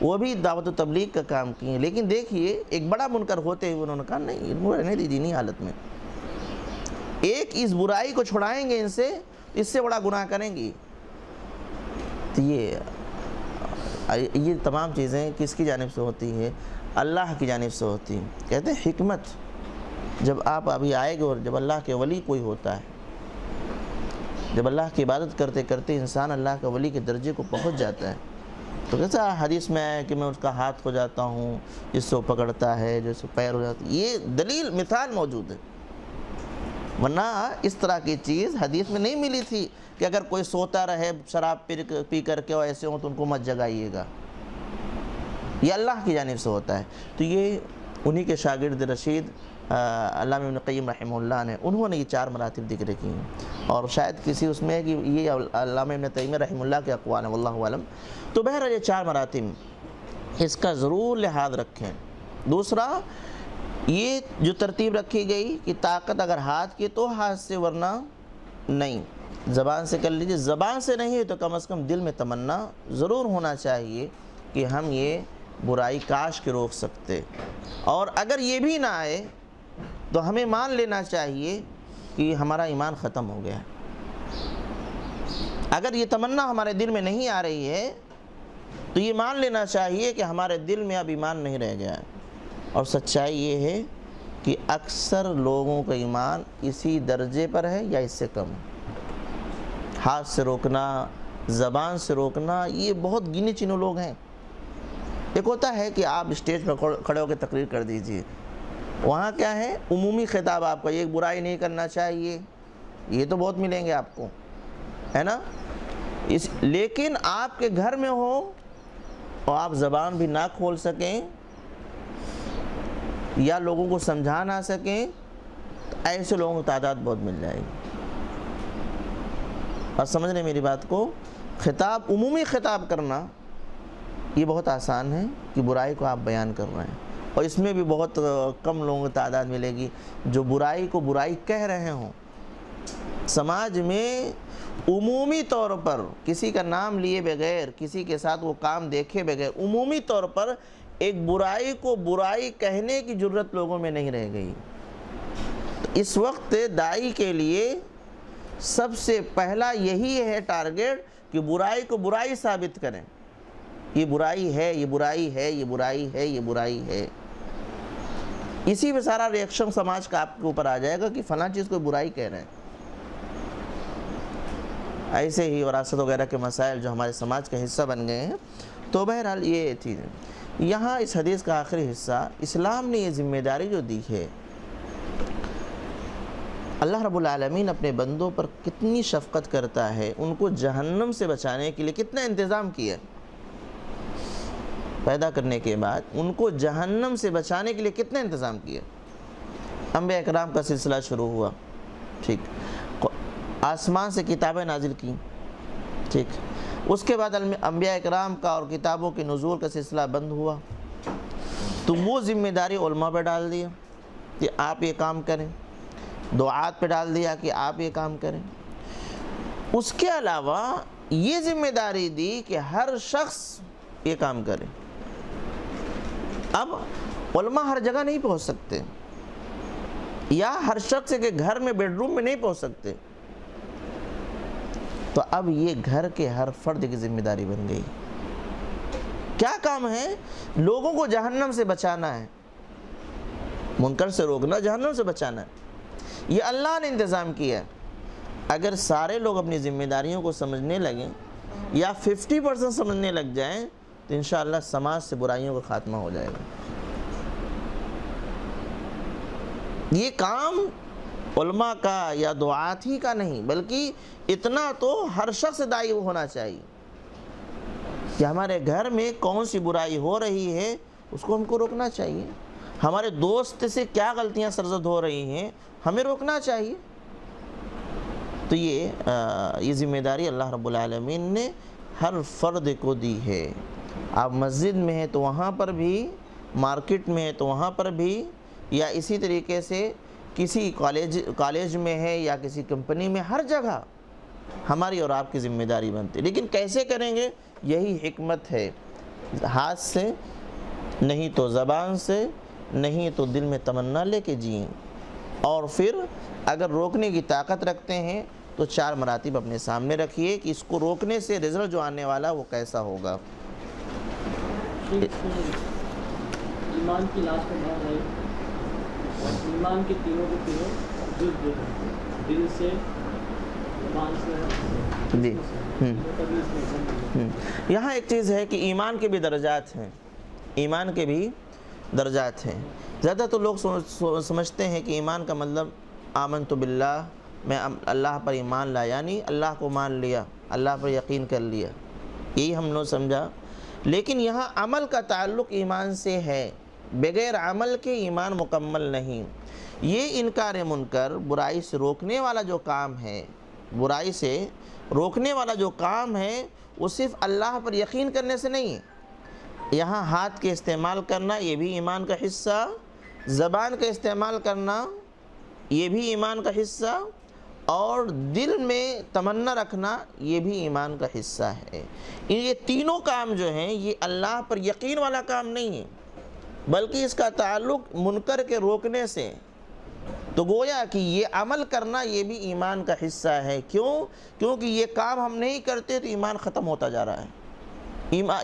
B: وہ بھی دعوت و تبلیغ کا کام کیے ہیں۔ لیکن دیکھیے، ایک بڑا منکر ہوتے ہوئے انہوں نے کہا، نہیں رہنے دیجیے نہیں حالت میں۔ ایک اس برائی کو چھڑائیں گے ان سے، اس سے بڑا گناہ کریں گی تو یہ یہ تمام چیزیں کس کی جانب سے ہوتی ہے اللہ کی جانب سے ہوتی ہیں۔ کہتے ہیں حکمت، جب آپ ابھی آئے گے اور جب اللہ کے ولی کوئی ہوتا ہے، جب اللہ کی عبادت کرتے کرتے انسان اللہ کے ولی کے درجے کو پہنچ جاتا ہے۔ تو کیسا حدیث میں آیا کہ میں اس کا ہاتھ ہو جاتا ہوں، جس سے وہ پکڑتا ہے، جس سے پیر ہو جاتا ہے۔ یہ دلیل، مثال موجود ہے۔ ورنہ اس طرح کی چیز حدیث میں نہیں ملی تھی کہ اگر کوئی سوتا رہے، شراب پی کر کے اور ایسے ہوں تو ان کو مت جگائیے گا۔ یہ اللہ کی جانب سے ہوتا ہے۔ تو یہ انہی کے شاگرد رشید علامہ ابن قیم رحمہ اللہ نے، انہوں نے یہ چار مراتب ذکر کی ہیں۔ اور شاید کسی اس میں ہے کہ یہ علامہ ابن تیمیہ رحمہ اللہ کے اقوال ہیں، واللہ علم تو بہرحال یہ چار مراتب اس کا ضرور لحاظ رکھیں۔ دوسرا، یہ جو ترتیب رکھی گئی کہ طاقت اگر ہاتھ کی تو ہاتھ سے ورنہ نہیں۔ زبان سے کر لیجیے زبان سے نہیں تو کم از کم دل میں تمنا ضرور ہونا چاہیے کہ ہم یہ برائی کاش کے روک سکتے۔ اور اگر یہ بھی نہ آئے، تو ہمیں مان لینا چاہیے کہ ہمارا ایمان ختم ہو گیا۔ اگر یہ تمنا ہمارے دل میں نہیں آ رہی ہے، تو یہ مان لینا چاہیے کہ ہمارے دل میں اب ایمان نہیں رہ گیا۔ اور سچائی یہ ہے کہ اکثر لوگوں کا ایمان اسی درجے پر ہے یا اس سے کم۔ ہاتھ سے روکنا، زبان سے روکنا، یہ بہت گنے چنے لوگ ہیں۔ ایک ہوتا ہے کہ آپ اسٹیج پر کھڑے ہو کے تقریر کر دیجیے۔ وہاں کیا ہے؟ عمومی خطاب آپ کا ایک برائی نہیں کرنا چاہیے۔ یہ تو بہت ملیں گے آپ کو۔ ہے نا؟ اس لیکن آپ کے گھر میں ہو اور آپ زبان بھی نہ کھول سکیں، یا لوگوں کو سمجھا نہ سکیں تو ایسے لوگوں کو تعداد بہت مل جائے گی۔ اور سمجھ رہے میری بات کو؟ خطاب عمومی خطاب کرنا یہ بہت آسان ہے کہ برائی کو آپ بیان کر رہے ہیں۔ اور اس میں بھی بہت کم لوگوں کو تعداد ملے گی۔ جو برائی کو برائی کہہ رہے ہوں، سماج میں عمومی طور پر کسی کا نام لیے بغیر، کسی کے ساتھ وہ کام دیکھے بغیر، عمومی طور پر ایک برائی کو برائی کہنے کی جرت لوگوں میں نہیں رہ گئی۔ اس وقت دائی کے لیے سب سے پہلا یہی ہے ٹارگیٹ کہ برائی کو برائی ثابت کریں۔ یہ برائی ہے، یہ برائی ہے، یہ برائی ہے، یہ برائی ہے۔ اسی پہ سارا ریئیکشن سماج کا آپ کے اوپر آ جائے گا کہ فلاں چیز کو برائی کہہ رہے ہیں۔ ایسے ہی وراثت وغیرہ کے مسائل جو ہمارے سماج کا حصہ بن گئے ہیں۔ تو بہرحال یہ تھی۔ یہاں اس حدیث کا آخری حصہ، اسلام نے یہ ذمہ داری جو دی ہے، اللہ رب العالمین اپنے بندوں پر کتنی شفقت کرتا ہے، ان کو جہنم سے بچانے کے لیے کتنا انتظام کیا پیدا کرنے کے بعد ان کو جہنم سے بچانے کے لیے کتنا انتظام کیا؟ انبیاء اکرام کا سلسلہ شروع ہوا۔ ٹھیک۔ آسمان سے کتابیں نازل کی۔ ٹھیک۔ اس کے بعد انبیاء اکرام کا اور کتابوں کے نزول کا سلسلہ بند ہوا۔ تو وہ ذمہ داری علماء پہ ڈال دیا کہ آپ یہ کام کریں۔ دعات پہ ڈال دیا کہ آپ یہ کام کریں۔ اس کے علاوہ یہ ذمہ داری دی کہ ہر شخص یہ کام کرے۔ اب علماء ہر جگہ نہیں پہنچ سکتے۔ یا ہر شخص کے گھر میں بیڈ روم میں نہیں پہنچ سکتے۔ تو اب یہ گھر کے ہر فرد کی ذمہ داری بن گئی۔ کیا کام ہے؟ لوگوں کو جہنم سے بچانا ہے۔ منکر سے روکنا، جہنم سے بچانا ہے۔ یہ اللہ نے انتظام کیا ہے۔ اگر سارے لوگ اپنی ذمہ داریوں کو سمجھنے لگیں یا ففٹی پرسنٹ سمجھنے لگ جائیں تو انشاءاللہ سماج سے برائیوں کا خاتمہ ہو جائے گا۔ یہ کام علماء کا یا دعات ہی کا نہیں، بلکہ اتنا تو ہر شخص دائی ہونا چاہیے۔ کہ ہمارے گھر میں کون سی برائی ہو رہی ہے، اس کو ہم کو روکنا چاہیے۔ ہمارے دوست سے کیا غلطیاں سرزد ہو رہی ہیں، ہمیں روکنا چاہیے۔ تو یہ یہ ذمہ داری اللہ رب العالمین نے ہر فرد کو دی ہے۔ آپ مسجد میں ہیں تو وہاں پر بھی، مارکیٹ میں ہے تو وہاں پر بھی، یا اسی طریقے سے کسی کالج کالج میں ہے یا کسی کمپنی میں، ہر جگہ ہماری اور آپ کی ذمہ داری بنتی لیکن کیسے کریں گے؟ یہی حکمت ہے۔ ہاتھ سے نہیں تو زبان سے، نہیں تو دل میں تمنا لے کے جئیں۔ اور پھر اگر روکنے کی طاقت رکھتے ہیں تو چار مراتب اپنے سامنے رکھیے کہ اس کو روکنے سے رزلٹ جو آنے والا وہ کیسا ہوگا۔
C: ایمان کی لاش کا بھاگ ہے اور ایمان کے تینوں تینوں جز ہے دل سے
B: جی۔ یہاں ایک چیز ہے کہ ایمان کے بھی درجات ہیں۔ ایمان کے بھی درجات ہیں۔ زیادہ تو لوگ سمجھتے ہیں کہ ایمان کا مطلب آمن تو باللہ میں اللہ پر ایمان لا یعنی اللہ کو مان لیا اللہ پر یقین کر لیا۔ یہی ہم نے سمجھا۔ لیکن یہاں عمل کا تعلق ایمان سے ہے، بغیر عمل کے ایمان مکمل نہیں۔ یہ انکار منکر، برائی سے روکنے والا جو کام ہے، برائی سے روکنے والا جو کام ہے، وہ صرف اللہ پر یقین کرنے سے نہیں ہے۔ یہاں ہاتھ کے استعمال کرنا، یہ بھی ایمان کا حصہ۔ زبان کا استعمال کرنا، یہ بھی ایمان کا حصہ۔ اور دل میں تمنا رکھنا یہ بھی ایمان کا حصہ ہے۔ یہ تینوں کام جو ہیں، یہ اللہ پر یقین والا کام نہیں ہے، بلکہ اس کا تعلق منکر کے روکنے سے تو گویا کہ یہ عمل کرنا یہ بھی ایمان کا حصہ ہے۔ کیوں؟ کیونکہ یہ کام ہم نہیں کرتے تو ایمان ختم ہوتا جا رہا ہے۔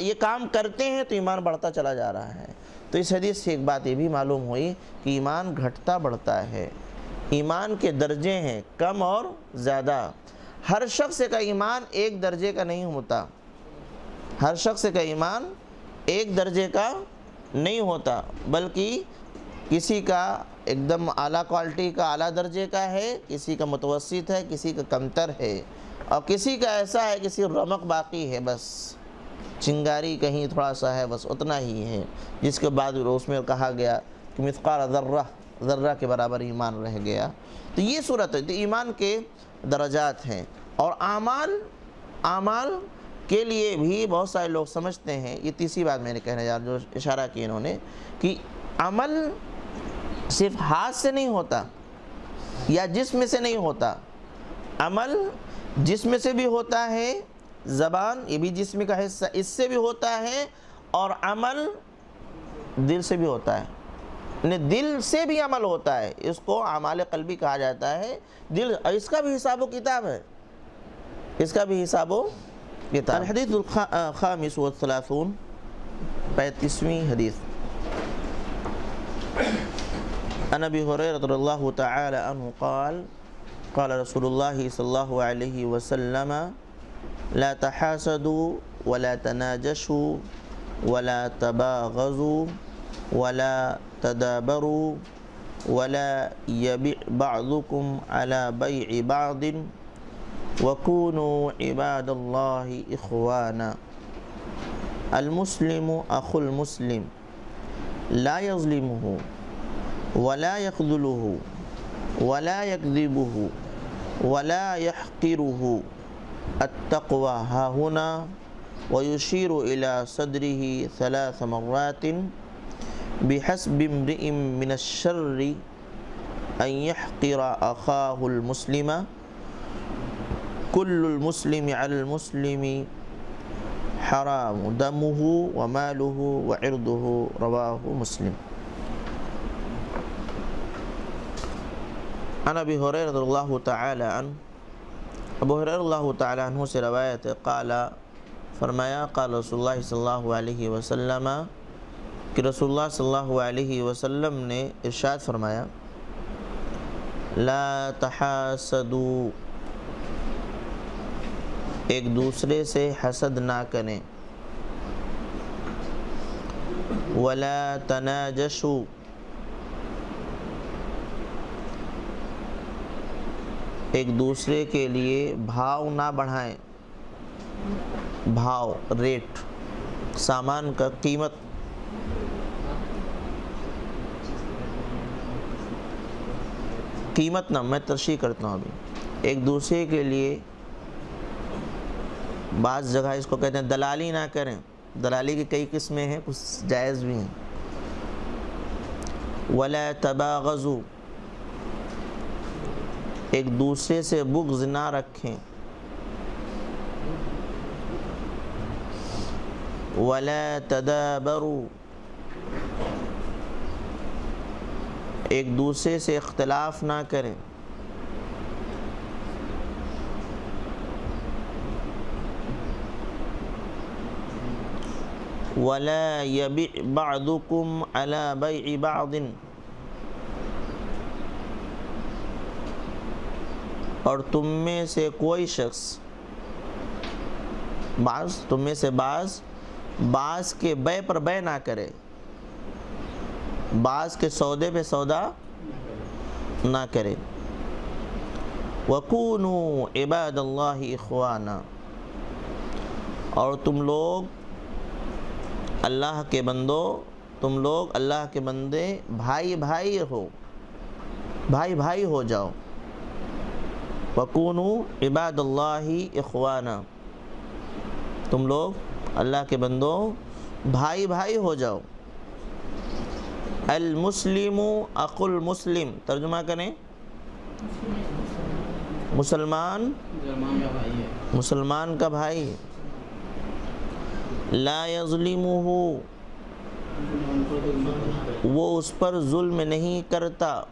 B: یہ کام کرتے ہیں تو ایمان بڑھتا چلا جا رہا ہے۔ تو اس حدیث سے ایک بات یہ بھی معلوم ہوئی کہ ایمان گھٹتا بڑھتا ہے۔ ایمان کے درجے ہیں کم اور زیادہ۔ ہر شخص کا ایمان ایک درجے کا نہیں ہوتا۔ ہر شخص کا ایمان ایک درجے کا نہیں ہوتا، بلکہ کسی کا ایک دم اعلیٰ کوالٹی کا اعلیٰ درجے کا ہے، کسی کا متوسط ہے، کسی کا کمتر ہے۔ اور کسی کا ایسا ہے، کسی رمق باقی ہے، بس۔ چنگاری کہیں تھوڑا سا ہے، بس اتنا ہی ہے۔ جس کے بعد اس میں کہا گیا کہ مثقال ذرہ ذرہ کے برابر ایمان رہ گیا۔ تو یہ صورت ہے، تو ایمان کے درجات ہیں۔ اور اعمال اعمال کے لیے بھی بہت سارے لوگ سمجھتے ہیں، یہ تیسری بات میں نے کہنے جا جو اشارہ کی انہوں نے، کہ عمل صرف ہاتھ سے نہیں ہوتا یا جسم سے نہیں ہوتا، عمل جسم سے بھی ہوتا ہے، زبان یہ بھی جسم کا حصہ، اس سے بھی ہوتا ہے اور عمل دل سے بھی ہوتا ہے۔ دل سے بھی عمل ہوتا ہے، اس کو اعمال قلبی کہا جاتا ہے۔ دل اس کا بھی حساب و کتاب ہے۔ اس کا بھی حساب و کتاب۔ الحدیث الخامس والثلاثون پینتیسویں حدیث۔ عن ابي هريره رضي الله تعالى عنه قال قال رسول الله صلى الله عليه وسلم، لا تحاسدوا ولا تناجشوا ولا تباغضوا ولا تدابروا ولا يبيع بعضكم على بيع بعض وكونوا عباد الله إخوانا. المسلم أخو المسلم لا يظلمه ولا يخذله ولا يكذبه ولا يحقره. التقوى ها هنا ويشير إلى صدره ثلاث مرات بحسب امرئ من الشر أن يحقر أخاه المسلم كل المسلم على المسلم حرام دمه وماله وعرضه رواه مسلم. عن أبي هريرة رضي الله تعالى عنه أبو هريرة رضي الله تعالى عنه سي روايته قال فرمايا قال رسول الله صلى الله عليه وسلم کہ رسول اللہ صلی اللہ علیہ وسلم نے ارشاد فرمایا، لا تحاسدوا ایک دوسرے سے حسد نہ کریں۔ ولا تناجشوا ایک دوسرے کے لیے بھاؤ نہ بڑھائیں۔ بھاؤ، ریٹ، سامان کا قیمت۔ قیمت نہ، میں ترشیح کرتا ہوں ابھی۔ ایک دوسرے کے لیے بعض جگہ اس کو کہتے ہیں دلالی نہ کریں۔ دلالی کی کئی قسمیں ہیں، کچھ جائز بھی ہیں۔ ولا تباغضوا ایک دوسرے سے بغض نہ رکھیں۔ ولا تدابروا۔ ایک دوسرے سے اختلاف نہ کریں۔ ولا يبيع بعضكم على بيع بعض۔ اور تم میں سے کوئی شخص، بعض، تم میں سے بعض بعض کے بے پر بے نہ کرے۔ بعض کے سودے پہ سودا نہ کرے۔ وَكُونُوا عباد اللہ اخوانا اور تم لوگ اللہ کے بندو، تم لوگ اللہ کے بندے بھائی بھائی ہو۔ بھائی بھائی ہو جاؤ۔ وَكُونُوا عباد اللہ اخوانا تم لوگ اللہ کے بندو بھائی بھائی ہو جاؤ۔ المسلم اخو المسلم. ترجمہ کریں. مسلمان مسلمان کا بھائی. لا یظلمہ وہ اس پر ظلم نہیں کرتا.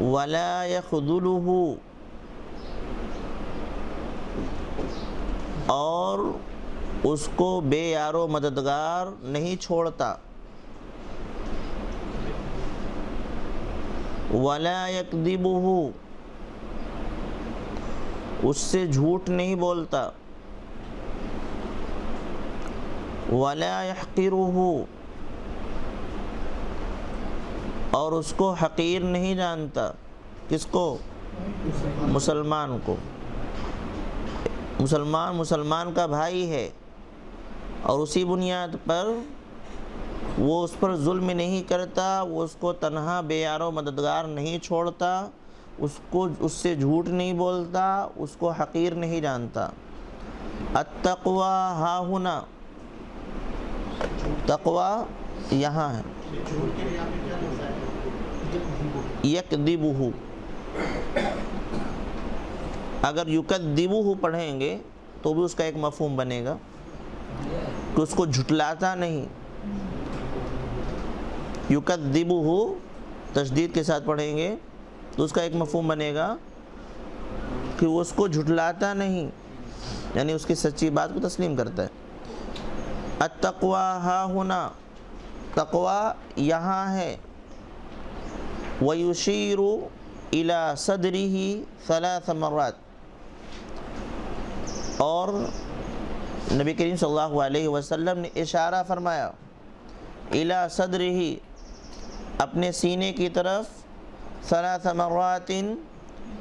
B: ولا یخذلہ اور اس کو بے یارو مددگار نہیں چھوڑتا۔ ولا یکذبہ اس سے جھوٹ نہیں بولتا۔ ولا يحقره۔ اور اس کو حقیر نہیں جانتا۔ کس کو؟ مسلمان کو۔ مسلمان مسلمان کا بھائی ہے۔ اور اسی بنیاد پر وہ اس پر ظلم نہیں کرتا، وہ اس کو تنہا، بے یار و مددگار نہیں چھوڑتا، اس کو، اس سے جھوٹ نہیں بولتا، اس کو حقیر نہیں جانتا۔ التقوی ہا ہنا تقوی یہاں ہے۔ یکدبہ اگر یکدبہ پڑھیں گے تو بھی اس کا ایک مفہوم بنے گا۔ کہ اس کو جھٹلاتا نہیں۔ یکدبہ تشدید کے ساتھ پڑھیں گے۔ تو اس کا ایک مفہوم بنے گا کہ وہ اس کو جھٹلاتا نہیں یعنی اس کی سچی بات کو تسلیم کرتا ہے۔ التقوی ہا ہونا تقوی یہاں ہے۔ وَيُشِيرُ إِلَى صَدْرِهِ ثَلَاثَ مرات۔ اور نبی کریم صلی اللہ علیہ وسلم نے اشارہ فرمایا إِلَى صَدْرِهِ اپنے سینے کی طرف ثلاث مرات،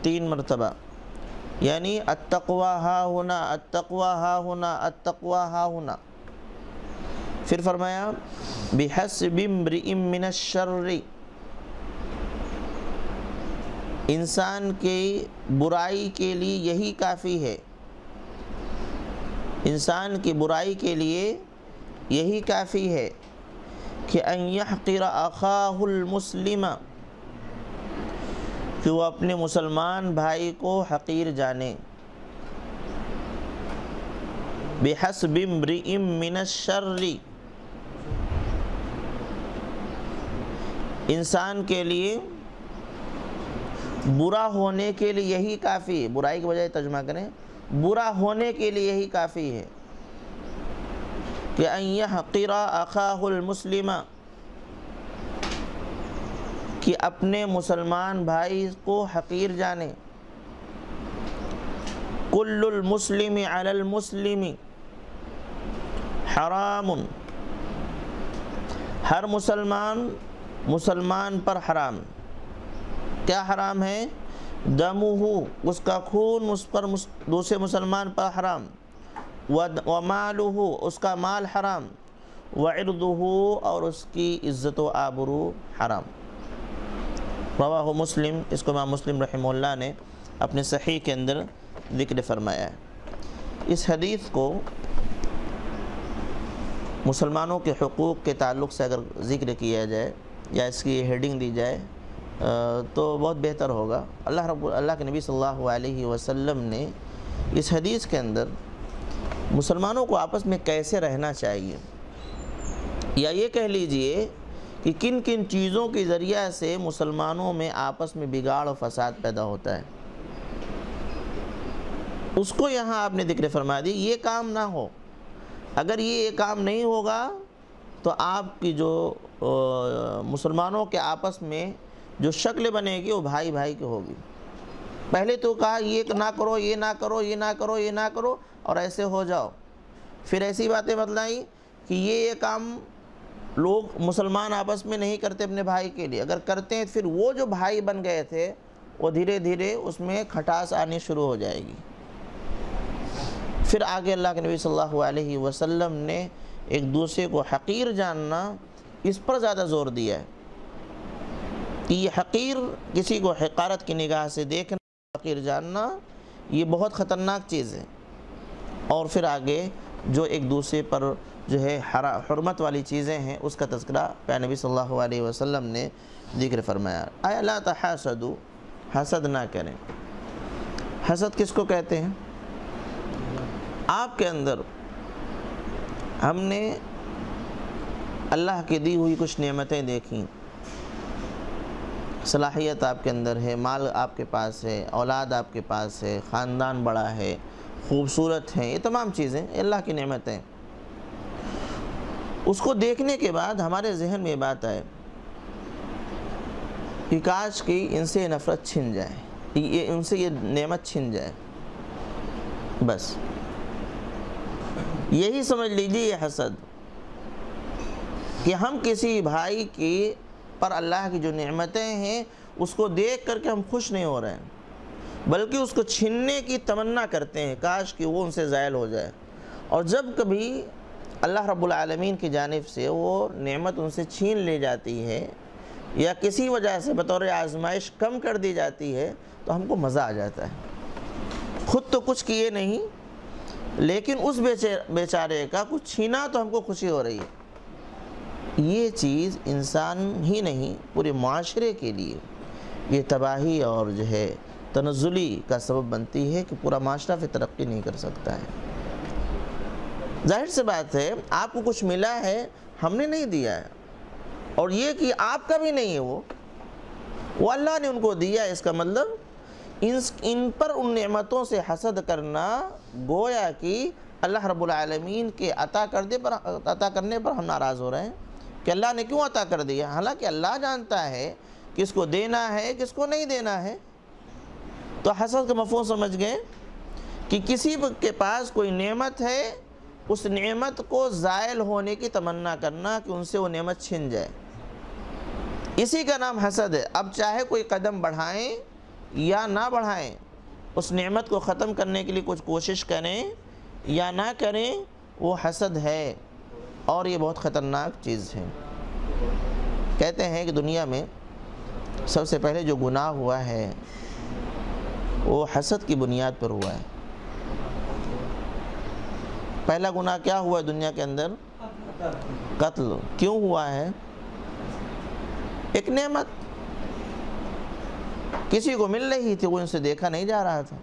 B: تین مرتبہ. یعنی التقوی ہا ہونا التقوی ہا ہونا التقوی ہا ہونا پھر فرمایا، بحسب امرئ من الشر. انسان کی برائی کے لیے یہی کافی ہے۔ انسان کی برائی کے لیے یہی کافی ہے کہ ان یحقر اخاہ المسلم، کہ وہ اپنے مسلمان بھائی کو حقیر جانے۔ بحسب امرئ من الشر۔ انسان کے لیے برا ہونے کے لیے یہی کافی ہے۔ برائی کی بجائے ترجمہ کریں۔ برا ہونے کے لیے یہی کافی ہے۔ کہ ان یحقر اخاہ المسلم۔ کہ اپنے مسلمان بھائی کو حقیر جانے۔ کل المسلم علی المسلم حرام۔ ہر مسلمان مسلمان پر حرام۔ کیا حرام ہے؟ دمہ اس کا خون اس پر دوسرے مسلمان پر حرام۔ ومالہ اس کا مال حرام۔ وعرضہ اور اس کی عزت و آبرو حرام۔ رواہ مسلم، اس کو امام مسلم رحمہ اللہ نے اپنے صحیح کے اندر ذکر فرمایا ہے۔ اس حدیث کو مسلمانوں کے حقوق کے تعلق سے اگر ذکر کیا جائے یا اس کی ہیڈنگ دی جائے تو بہت بہتر ہوگا۔ اللہ رب، اللہ کے نبی صلی اللہ علیہ وسلم نے اس حدیث کے اندر مسلمانوں کو آپس میں کیسے رہنا چاہیے؟ یا یہ کہہ لیجیے کہ کن کن چیزوں کے ذریعہ سے مسلمانوں میں آپس میں بگاڑ و فساد پیدا ہوتا ہے۔ اس کو یہاں آپ نے ذکر فرما دی، یہ کام نہ ہو۔ اگر یہ کام نہیں ہوگا تو آپ کی جو مسلمانوں کے آپس میں جو شکل بنے گی وہ بھائی بھائی کی ہوگی۔ پہلے تو کہا یہ نہ کرو، یہ نہ کرو، یہ نہ کرو، یہ نہ کرو اور ایسے ہو جاؤ۔ پھر ایسی باتیں بتلائیں کہ یہ یہ کام لوگ مسلمان آپس میں نہیں کرتے اپنے بھائی کے لیے۔ اگر کرتے ہیں پھر وہ جو بھائی بن گئے تھے، وہ دھیرے دھیرے اس میں کھٹاس آنی شروع ہو جائے گی۔ پھر آگے اللہ کے نبی صلی اللہ علیہ وسلم نے ایک دوسرے کو حقیر جاننا اس پر زیادہ زور دیا ہے۔ کہ یہ حقیر کسی کو حقارت کی نگاہ سے دیکھنا، حقیر جاننا، یہ بہت خطرناک چیز ہے۔ اور پھر آگے جو ایک دوسرے پر جو ہے حرمت والی چیزیں ہیں، اس کا تذکرہ پہ نبی صلی اللہ علیہ وسلم نے ذکر فرمایا۔ اے لا تحاسدو، حسد نہ کریں۔ حسد کس کو کہتے ہیں؟ آپ کے اندر ہم نے اللہ کی دی ہوئی کچھ نعمتیں دیکھیں۔ صلاحیت آپ کے اندر ہے، مال آپ کے پاس ہے، اولاد آپ کے پاس ہے، خاندان بڑا ہے، خوبصورت ہیں، یہ تمام چیزیں اللہ کی نعمتیں اس کو دیکھنے کے بعد ہمارے ذہن میں یہ بات آئے کہ کاش کی ان سے نفرت چھن جائے یہ ان سے یہ نعمت چھن جائے۔ بس۔ یہی سمجھ لیجیے یہ حسد کہ ہم کسی بھائی کی پر اللہ کی جو نعمتیں ہیں، اس کو دیکھ کر کے ہم خوش نہیں ہو رہے ہیں۔ بلکہ اس کو چھننے کی تمنا کرتے ہیں، کاش کہ وہ ان سے زائل ہو جائے۔ اور جب کبھی اللہ رب العالمین کی جانب سے وہ نعمت ان سے چھین لی جاتی ہے، یا کسی وجہ سے بطور آزمائش کم کر دی جاتی ہے، تو ہم کو مزہ آ جاتا ہے۔ خود تو کچھ کیے نہیں، لیکن اس بیچارے کا کچھ چھینا تو ہم کو خوشی ہو رہی ہے۔ یہ چیز انسان ہی نہیں، پورے معاشرے کے لیے یہ تباہی اور جو ہے تنزلی کا سبب بنتی ہے کہ پورا معاشرہ پھر ترقی نہیں کر سکتا ہے۔ ظاہر سے بات ہے، آپ کو کچھ ملا ہے، ہم نے نہیں دیا ہے۔ اور یہ کہ آپ کا بھی نہیں ہے وہ وہ اللہ نے ان کو دیا اس کا مطلب ان پر ان نعمتوں سے حسد کرنا گویا کہ اللہ رب العالمین کے عطا کردے پر، عطا کرنے پر ہم ناراض ہو رہے ہیں۔ کہ اللہ نے کیوں عطا کر دیا؟ حالانکہ اللہ جانتا ہے کس کو دینا ہے، کس کو نہیں دینا ہے۔ تو حسد کا مفہوم سمجھ گئے کہ کسی کے پاس کوئی نعمت ہے، اس نعمت کو زائل ہونے کی تمنا کرنا کہ ان سے وہ نعمت چھن جائے۔ اسی کا نام حسد ہے۔ اب چاہے کوئی قدم بڑھائیں یا نہ بڑھائیں، اس نعمت کو ختم کرنے کے لیے کچھ کوشش کریں یا نہ کریں، وہ حسد ہے۔ اور یہ بہت خطرناک چیز ہے۔ کہتے ہیں کہ دنیا میں سب سے پہلے جو گناہ ہوا ہے، وہ حسد کی بنیاد پر ہوا ہے۔ پہلا گناہ کیا ہوا ہے دنیا کے اندر؟ قتل۔ کیوں ہوا ہے؟ ایک نعمت۔ کسی کو مل رہی تھی، وہ ان سے دیکھا نہیں جا رہا تھا۔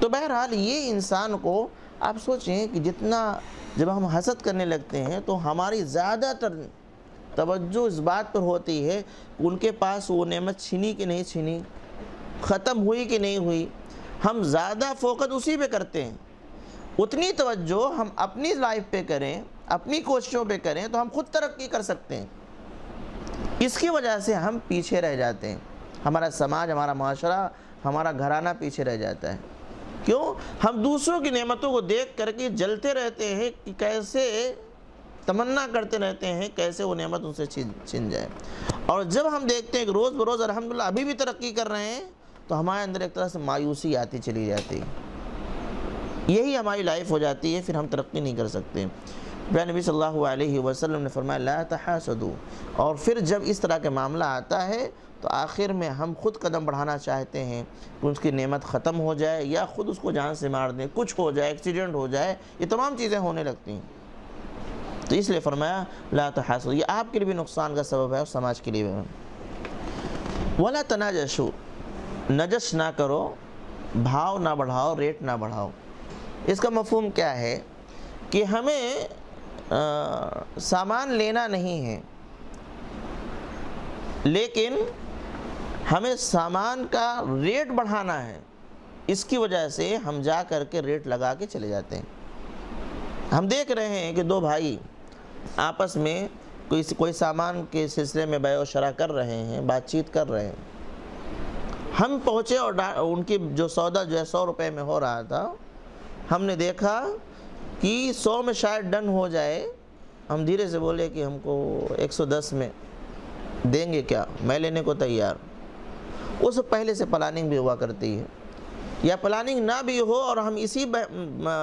B: تو بہرحال یہ انسان کو آپ سوچیں کہ جتنا جب ہم حسد کرنے لگتے ہیں تو ہماری زیادہ تر توجہ اس بات پر ہوتی ہے کہ ان کے پاس وہ نعمت چھنی کہ نہیں چھنی ختم ہوئی کہ نہیں ہوئی۔ ہم زیادہ فوکس اسی پہ کرتے ہیں۔ اتنی توجہ ہم اپنی لائف پہ کریں، اپنی کوششوں پہ کریں تو ہم خود ترقی کر سکتے ہیں۔ اس کی وجہ سے ہم پیچھے رہ جاتے ہیں۔ ہمارا سماج، ہمارا معاشرہ، ہمارا گھرانہ پیچھے رہ جاتا ہے۔ کیوں؟ ہم دوسروں کی نعمتوں کو دیکھ کر کے جلتے رہتے ہیں کہ کیسے تمنا کرتے رہتے ہیں، کیسے وہ نعمت ان سے چھن جائے۔ اور جب ہم دیکھتے ہیں کہ روز بروز الحمدللہ ابھی بھی ترقی کر رہے ہیں، تو ہمارے اندر ایک طرح سے مایوسی آتی چلی جاتی۔ ہے یہی ہماری لائف ہو جاتی ہے، پھر ہم ترقی نہیں کر سکتے۔ نبی صلی اللہ علیہ وسلم نے فرمایا، لا تحاسدو اور پھر جب اس طرح کے معاملہ آتا ہے تو آخر میں ہم خود قدم بڑھانا چاہتے ہیں کہ اس کی نعمت ختم ہو جائے یا خود اس کو جان سے مار دیں، کچھ ہو جائے ایکسیڈنٹ ہو جائے، یہ تمام چیزیں ہونے لگتی ہیں۔ تو اس لیے فرمایا، لا تحاسدو یہ آپ کے لیے بھی نقصان کا سبب ہے اور سماج کے لیے بھی ولا تناجشو نجش نہ کرو، بھاؤ نہ بڑھاؤ، ریٹ نہ بڑھاؤ۔ اس کا مفہوم کیا ہے؟ کہ ہمیں سامان لینا نہیں ہے، لیکن ہمیں سامان کا ریٹ بڑھانا ہے۔ اس کی وجہ سے ہم جا کر کے ریٹ لگا کے چلے جاتے ہیں۔ ہم دیکھ رہے ہیں کہ دو بھائی آپس میں کوئی کوئی سامان کے سلسلے میں بے و شرح کر رہے ہیں، بات چیت کر رہے ہیں۔ ہم پہنچے اور ان کی جو سودا جو ہے سو روپے میں ہو رہا تھا، ہم نے دیکھا کہ سو میں شاید ڈن ہو جائے۔ ہم دھیرے سے بولے کہ ہم کو ایک سو دس میں دیں گے کیا؟ میں لینے کو تیار۔ اس پہلے سے پلاننگ بھی ہوا کرتی ہے۔ یا پلاننگ نہ بھی ہو اور ہم اسی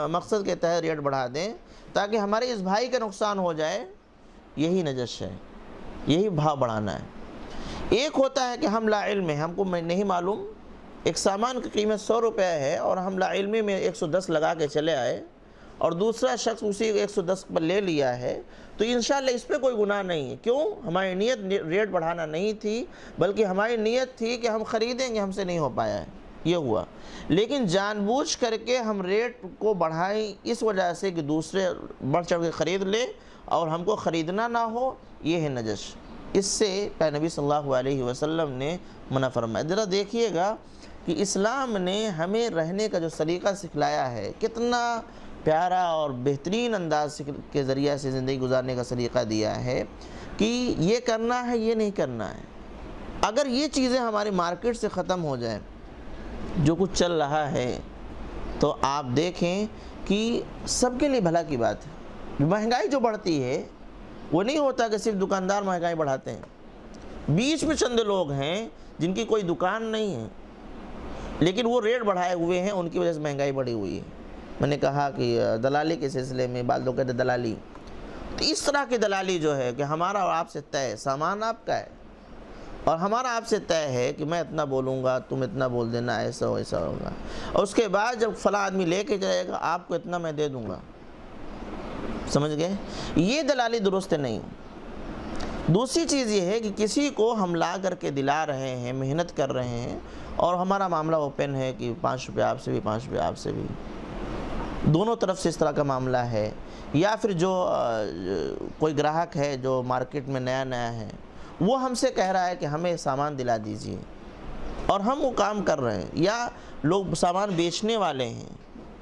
B: مقصد کے تحت ریٹ بڑھا دیں تاکہ ہمارے اس بھائی کا نقصان ہو جائے، یہی نجش ہے۔ یہی بھاؤ بڑھانا ہے۔ ایک ہوتا ہے کہ ہم لا علم ہیں، ہم کو میں نہیں معلوم۔ ایک سامان کی قیمت سو روپے ہے اور ہم لا علمی میں ایک سو دس لگا کے چلے آئے۔ اور دوسرا شخص اسی ایک سو دس پر لے لیا ہے، تو انشاءاللہ اس پہ کوئی گناہ نہیں ہے۔ کیوں؟ ہماری نیت ریٹ بڑھانا نہیں تھی، بلکہ ہماری نیت تھی کہ ہم خریدیں گے، ہم سے نہیں ہو پایا ہے۔ یہ ہوا۔ لیکن جان بوجھ کر کے ہم ریٹ کو بڑھائیں اس وجہ سے کہ دوسرے بڑھ چڑھ کے خرید لے اور ہم کو خریدنا نہ ہو، یہ ہے نجش اس سے پہ نبی صلی اللہ علیہ وسلم نے منع فرمایا۔ ذرا دیکھیے گا۔ کہ اسلام نے ہمیں رہنے کا جو سلیقہ سکھلایا ہے، کتنا پیارا اور بہترین انداز کے ذریعہ سے زندگی گزارنے کا سلیقہ دیا ہے کہ یہ کرنا ہے، یہ نہیں کرنا ہے۔ اگر یہ چیزیں ہماری مارکیٹ سے ختم ہو جائیں، جو کچھ چل رہا ہے، تو آپ دیکھیں کہ سب کے لیے بھلا کی بات ہے۔ مہنگائی جو بڑھتی ہے، وہ نہیں ہوتا کہ صرف دکاندار مہنگائی بڑھاتے ہیں۔ بیچ میں چند لوگ ہیں جن کی کوئی دکان نہیں ہے۔ لیکن وہ ریٹ بڑھائے ہوئے ہیں، ان کی وجہ سے مہنگائی بڑھی ہوئی ہے۔ میں نے کہا کہ دلالی کے سلسلے میں بعض لوگ کہتے دلالی۔ تو اس طرح کی دلالی جو ہے کہ ہمارا اور آپ سے طے سامان آپ کا ہے۔ اور ہمارا آپ سے طے ہے کہ میں اتنا بولوں گا، تم اتنا بول دینا، ایسا ہو، ایسا ہوگا اور اس کے بعد جب فلاں آدمی لے کے جائے گا، آپ کو اتنا میں دے دوں گا۔ سمجھ گئے؟ یہ دلالی درست نہیں۔ دوسری چیز یہ ہے کہ کسی کو ہم لا کر کے دلا رہے ہیں، محنت کر رہے ہیں اور ہمارا معاملہ اوپن ہے کہ پانچ روپے آپ سے بھی، پانچ روپے آپ سے بھی۔ دونوں طرف سے اس طرح کا معاملہ ہے۔ یا پھر جو کوئی گراہک ہے جو مارکیٹ میں نیا نیا ہے، وہ ہم سے کہہ رہا ہے کہ ہمیں سامان دلا دیجیے۔ اور ہم وہ کام کر رہے ہیں۔ یا لوگ سامان بیچنے والے ہیں،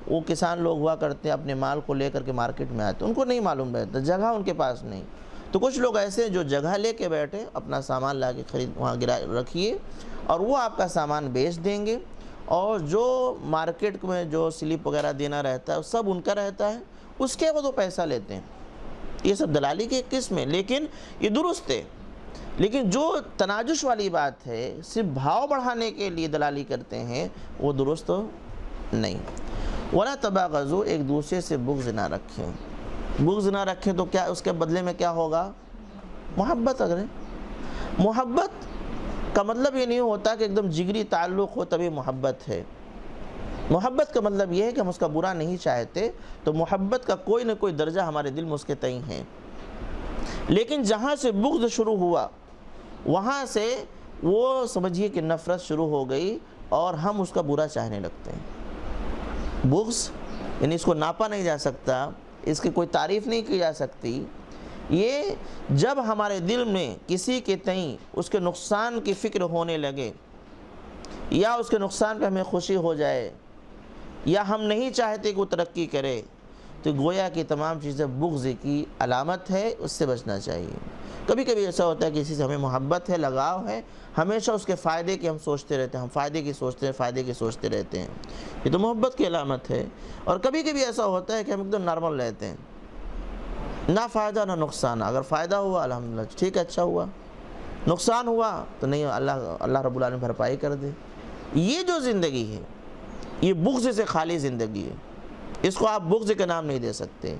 B: وہ کسان لوگ ہوا کرتے ہیں اپنے مال کو لے کر کے مارکیٹ میں آتے ہیں، ان کو نہیں معلوم رہتا، جگہ ان کے پاس نہیں۔ تو کچھ لوگ ایسے ہیں جو جگہ لے کے بیٹھے، اپنا سامان لا کے خرید، وہاں گرا، رکھیے۔ اور وہ آپ کا سامان بیچ دیں گے اور جو مارکیٹ میں جو سلپ وغیرہ دینا رہتا ہے، سب ان کا رہتا ہے، اس کے وہ پیسہ لیتے ہیں۔ یہ سب دلالی کے قسم ہے، لیکن یہ درست ہے۔ لیکن جو تناجش والی بات ہے، صرف بھاؤ بڑھانے کے لیے دلالی کرتے ہیں، وہ درست نہیں۔ ولا تبا غزو ایک دوسرے سے بغض نہ رکھیں۔ بغض نہ رکھیں تو کیا اس کے بدلے میں کیا ہوگا؟ محبت اگر محبت کا مطلب یہ نہیں ہوتا کہ ایک دم جگری تعلق ہو تبھی محبت ہے۔ محبت کا مطلب یہ ہے کہ ہم اس کا برا نہیں چاہتے، تو محبت کا کوئی نہ کوئی درجہ ہمارے دل میں اس کے تئیں ہے۔ لیکن جہاں سے بغض شروع ہوا، وہاں سے وہ سمجھیے کہ نفرت شروع ہو گئی اور ہم اس کا برا چاہنے لگتے ہیں۔ بغض یعنی اس کو ناپا نہیں جا سکتا، اس کی کوئی تعریف نہیں کی جا سکتی۔ یہ جب ہمارے دل میں کسی کے تئیں اس کے نقصان کی فکر ہونے لگے، یا اس کے نقصان پہ ہمیں خوشی ہو جائے، یا ہم نہیں چاہتے کہ وہ ترقی کرے، تو گویا کی تمام چیزیں بغض کی علامت ہے، اس سے بچنا چاہیے۔ کبھی کبھی ایسا ہوتا ہے کہ کسی سے ہمیں محبت ہے، لگاؤ ہے، ہمیشہ اس کے فائدے کی ہم سوچتے رہتے ہیں، ہم فائدے کی سوچتے ہیں، فائدے کی سوچتے رہتے ہیں۔ یہ تو محبت کی علامت ہے۔ اور کبھی کبھی ایسا ہوتا ہے کہ ہم ایک دم نارمل رہتے ہیں۔ نہ فائدہ نہ نقصان۔ اگر فائدہ ہوا، الحمدللہ، ٹھیک ہے اچھا ہوا۔ نقصان ہوا تو نہیں، اللہ اللہ رب العالمین بھرپائی کر دے۔ یہ جو زندگی ہے، یہ بغض سے خالی زندگی ہے۔ اس کو آپ بغض کا نام نہیں دے سکتے۔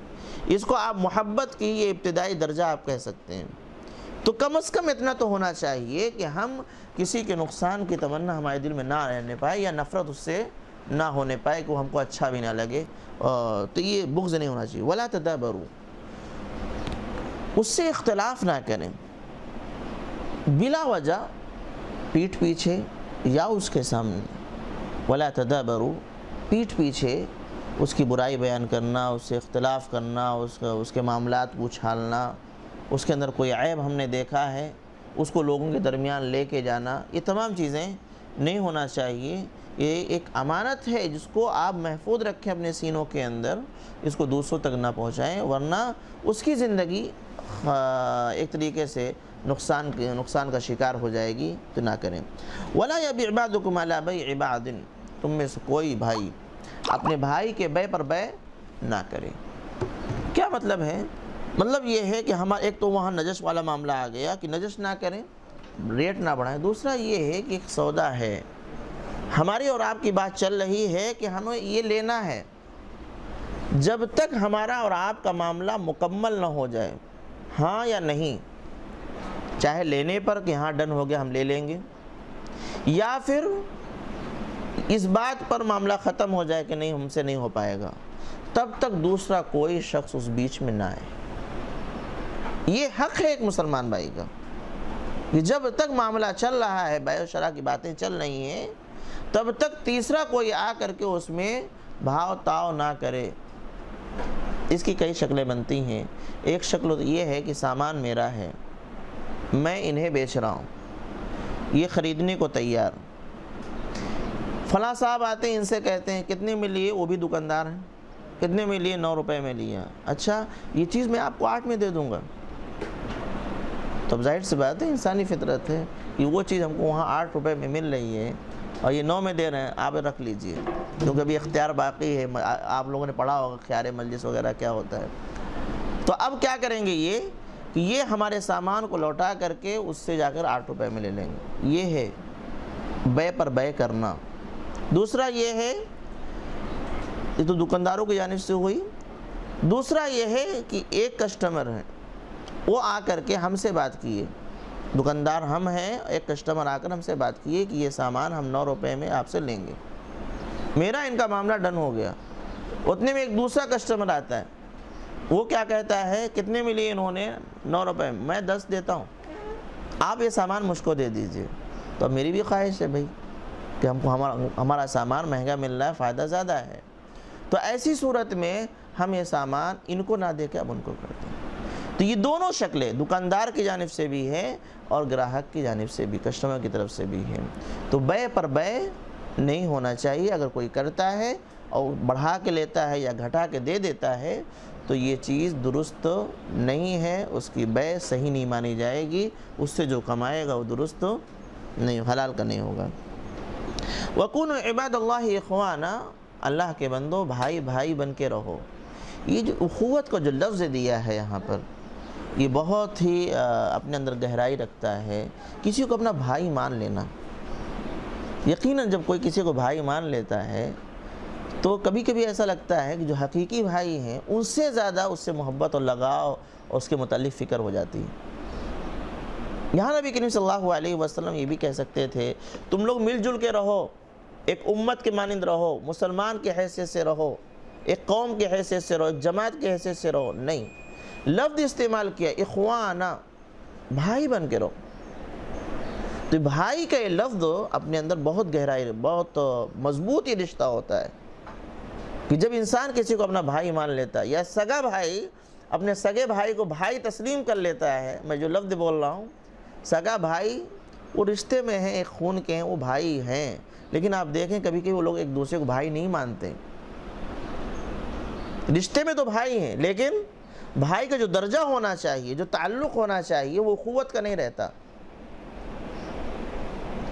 B: اس کو آپ محبت کی یہ ابتدائی درجہ آپ کہہ سکتے ہیں۔ تو کم از کم اتنا تو ہونا چاہیے کہ ہم کسی کے نقصان کی تمنا ہمارے دل میں نہ رہنے پائے یا نفرت اس سے نہ ہونے پائے کہ وہ ہم کو اچھا بھی نہ لگے۔ تو یہ بغض نہیں ہونا چاہیے۔ ولا تدابرو اس سے اختلاف نہ کریں۔ بلا وجہ پیٹھ پیچھے یا اس کے سامنے۔ ولا تدابرو پیٹھ پیچھے اس کی برائی بیان کرنا، اس سے اختلاف کرنا، اس کا، اس کے معاملات پوچھالنا اس کے اندر کوئی عیب ہم نے دیکھا ہے، اس کو لوگوں کے درمیان لے کے جانا۔ یہ تمام چیزیں نہیں ہونا چاہیے۔ یہ ایک امانت ہے جس کو آپ محفوظ رکھیں اپنے سینوں کے اندر، اس کو دوسروں تک نہ پہنچائیں، ورنہ اس کی زندگی ایک طریقے سے نقصان نقصان کا شکار ہو جائے گی تو نہ کریں۔ ولا یا عبادکم علی بیع عباد تم میں سے کوئی بھائی اپنے بھائی کے بے پر بے نہ کرے۔ کیا مطلب ہے؟ مطلب یہ ہے کہ ہمارا، ایک تو وہاں نجش والا معاملہ آ گیا کہ نجش نہ کریں، ریٹ نہ بڑھائیں۔ دوسرا یہ ہے کہ ایک سودا ہے۔ ہماری اور آپ کی بات چل رہی ہے کہ ہمیں یہ لینا ہے۔ جب تک ہمارا اور آپ کا معاملہ مکمل نہ ہو جائے ہاں یا نہیں؟ چاہے لینے پر کہ ہاں ڈن ہو گیا ہم لے لیں گے، یا پھر اس بات پر معاملہ ختم ہو جائے کہ نہیں، ہم سے نہیں ہو پائے گا۔ تب تک دوسرا کوئی شخص اس بیچ میں نہ آئے۔ یہ حق ہے ایک مسلمان بھائی کا کہ جب تک معاملہ چل رہا ہے و شرح کی باتیں چل رہی ہیں، تب تک تیسرا کوئی آ کر کے اس میں بھاؤ تاؤ نہ کرے۔ اس کی کئی شکلیں بنتی ہیں۔ ایک شکل یہ ہے کہ سامان میرا ہے۔ میں انہیں بیچ رہا ہوں۔ یہ خریدنے کو تیار۔ فلاں صاحب آتے ہیں، ان سے کہتے ہیں، کتنے میں لیے؟ وہ بھی دکاندار ہیں۔ کتنے میں لیے؟ نو روپے میں لیا اچھا یہ چیز میں آپ کو آٹھ میں دے دوں گا۔ تو ظاہر سے بات ہے، انسانی فطرت ہے۔ کہ وہ چیز ہم کو وہاں آٹھ روپے میں مل رہی ہے۔ اور یہ نو میں دے رہے ہیں، آپ رکھ لیجیے۔ کیونکہ ابھی اختیار باقی ہے آپ لوگوں نے پڑھا ہوگا خیار مجلس وغیرہ کیا ہوتا ہے۔ تو اب کیا کریں گے یہ؟ کہ یہ ہمارے سامان کو لوٹا کر کے اس سے جا کر آٹھ روپے میں لے لیں گے۔ یہ ہے بے پر بے کرنا۔ دوسرا یہ ہے، یہ تو دکانداروں کی جانب سے ہوئی۔ دوسرا یہ ہے کہ ایک کسٹمر ہے، وہ آ کر کے ہم سے بات کیے۔ دکاندار ہم ہیں، ایک کسٹمر آ کر ہم سے بات کیے کہ یہ سامان ہم نو روپے میں آپ سے لیں گے۔ میرا ان کا معاملہ ڈن ہو گیا۔ اتنے میں ایک دوسرا کسٹمر آتا ہے۔ وہ کیا کہتا ہے، کتنے میں لیے انہوں نے؟ نو روپے۔ میں دس دیتا ہوں۔ آپ یہ سامان مجھ کو دے دیجیے۔ تو میری بھی خواہش ہے بھائی کہ ہم کو ہمارا ہمارا سامان مہنگا مل رہا ہے، فائدہ زیادہ ہے۔ تو ایسی صورت میں ہم یہ سامان ان کو نہ دے کے اب ان کو کرتے ہیں تو یہ دونوں شکلیں دکاندار کی جانب سے بھی ہے اور گراہک کی جانب سے بھی کسٹمر کی طرف سے بھی ہے تو بے پر بے نہیں ہونا چاہیے۔ اگر کوئی کرتا ہے اور بڑھا کے لیتا ہے یا گھٹا کے دے دیتا ہے، تو یہ چیز درست نہیں ہے۔ اس کی بے صحیح نہیں مانی جائے گی۔ اس سے جو کمائے گا، وہ درست نہیں، حلال کا نہیں ہوگا۔ وکون عباد اللہ اخوانہ اللہ کے بندو، بھائی بھائی بن کے رہو۔ یہ جو اخوت کو جو لفظ دیا ہے یہاں پر یہ بہت ہی اپنے اندر گہرائی رکھتا ہے۔ کسی کو اپنا بھائی مان لینا۔ یقیناً جب کوئی کسی کو بھائی مان لیتا ہے، تو کبھی کبھی ایسا لگتا ہے کہ جو حقیقی بھائی ہیں، ان سے زیادہ اس سے محبت اور لگاؤ اور اس کے متعلق فکر ہو جاتی۔ ہے یہاں نبی کریم صلی اللہ علیہ وسلم یہ بھی کہہ سکتے تھے، تم لوگ مل جل کے رہو، ایک امت کے مانند رہو، مسلمان کی حیثیت سے رہو، ایک قوم کی حیثیت سے رہو، ایک جماعت کی حیثیت سے رہو۔ نہیں۔ لفظ استعمال کیا اخوانا بھائی بن کے رہو۔ تو بھائی کا یہ لفظ اپنے اندر بہت گہرائی، بہت مضبوط یہ رشتہ ہوتا ہے کہ جب انسان کسی کو اپنا بھائی مان لیتا ہے یا سگا بھائی اپنے سگے بھائی کو بھائی تسلیم کر لیتا ہے، میں جو لفظ بول رہا ہوں، سگا بھائی وہ رشتے میں ہیں، ایک خون کے ہیں، وہ بھائی ہیں۔ لیکن آپ دیکھیں کبھی کبھی وہ لوگ ایک دوسرے کو بھائی نہیں مانتے۔ رشتے میں تو بھائی ہیں، لیکن بھائی کا جو درجہ ہونا چاہیے، جو تعلق ہونا چاہیے، وہ قوت کا نہیں رہتا۔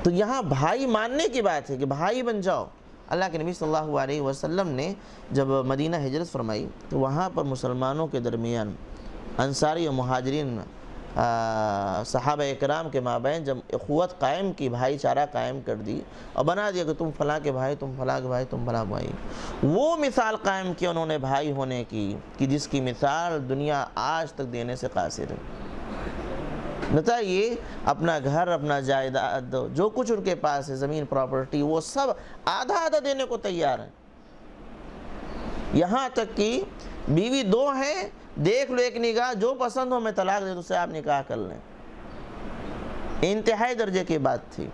B: تو یہاں بھائی ماننے کی بات ہے کہ بھائی بن جاؤ۔ اللہ کے نبی صلی اللہ علیہ وسلم نے جب مدینہ ہجرت فرمائی تو وہاں پر مسلمانوں کے درمیان، انصاری و مہاجرین صحابہ اکرام کے مابین جب اخوت قائم کی، بھائی چارہ قائم کر دی اور بنا دیا کہ تم فلاں کے بھائی، تم فلاں کے بھائی، تم فلاں بھائی۔ وہ مثال قائم کی انہوں نے بھائی ہونے کی، کہ جس کی مثال دنیا آج تک دینے سے قاصر ہے۔ بتائیے اپنا گھر، اپنا جائیداد، جو کچھ ان کے پاس ہے، زمین پراپرٹی وہ سب آدھا آدھا دینے کو تیار ہیں۔ یہاں تک کہ بیوی دو ہیں دیکھ لو ایک نگاہ، جو پسند ہو میں طلاق دے تو سے آپ نکاح کر لیں۔ انتہائی درجے کی بات تھی۔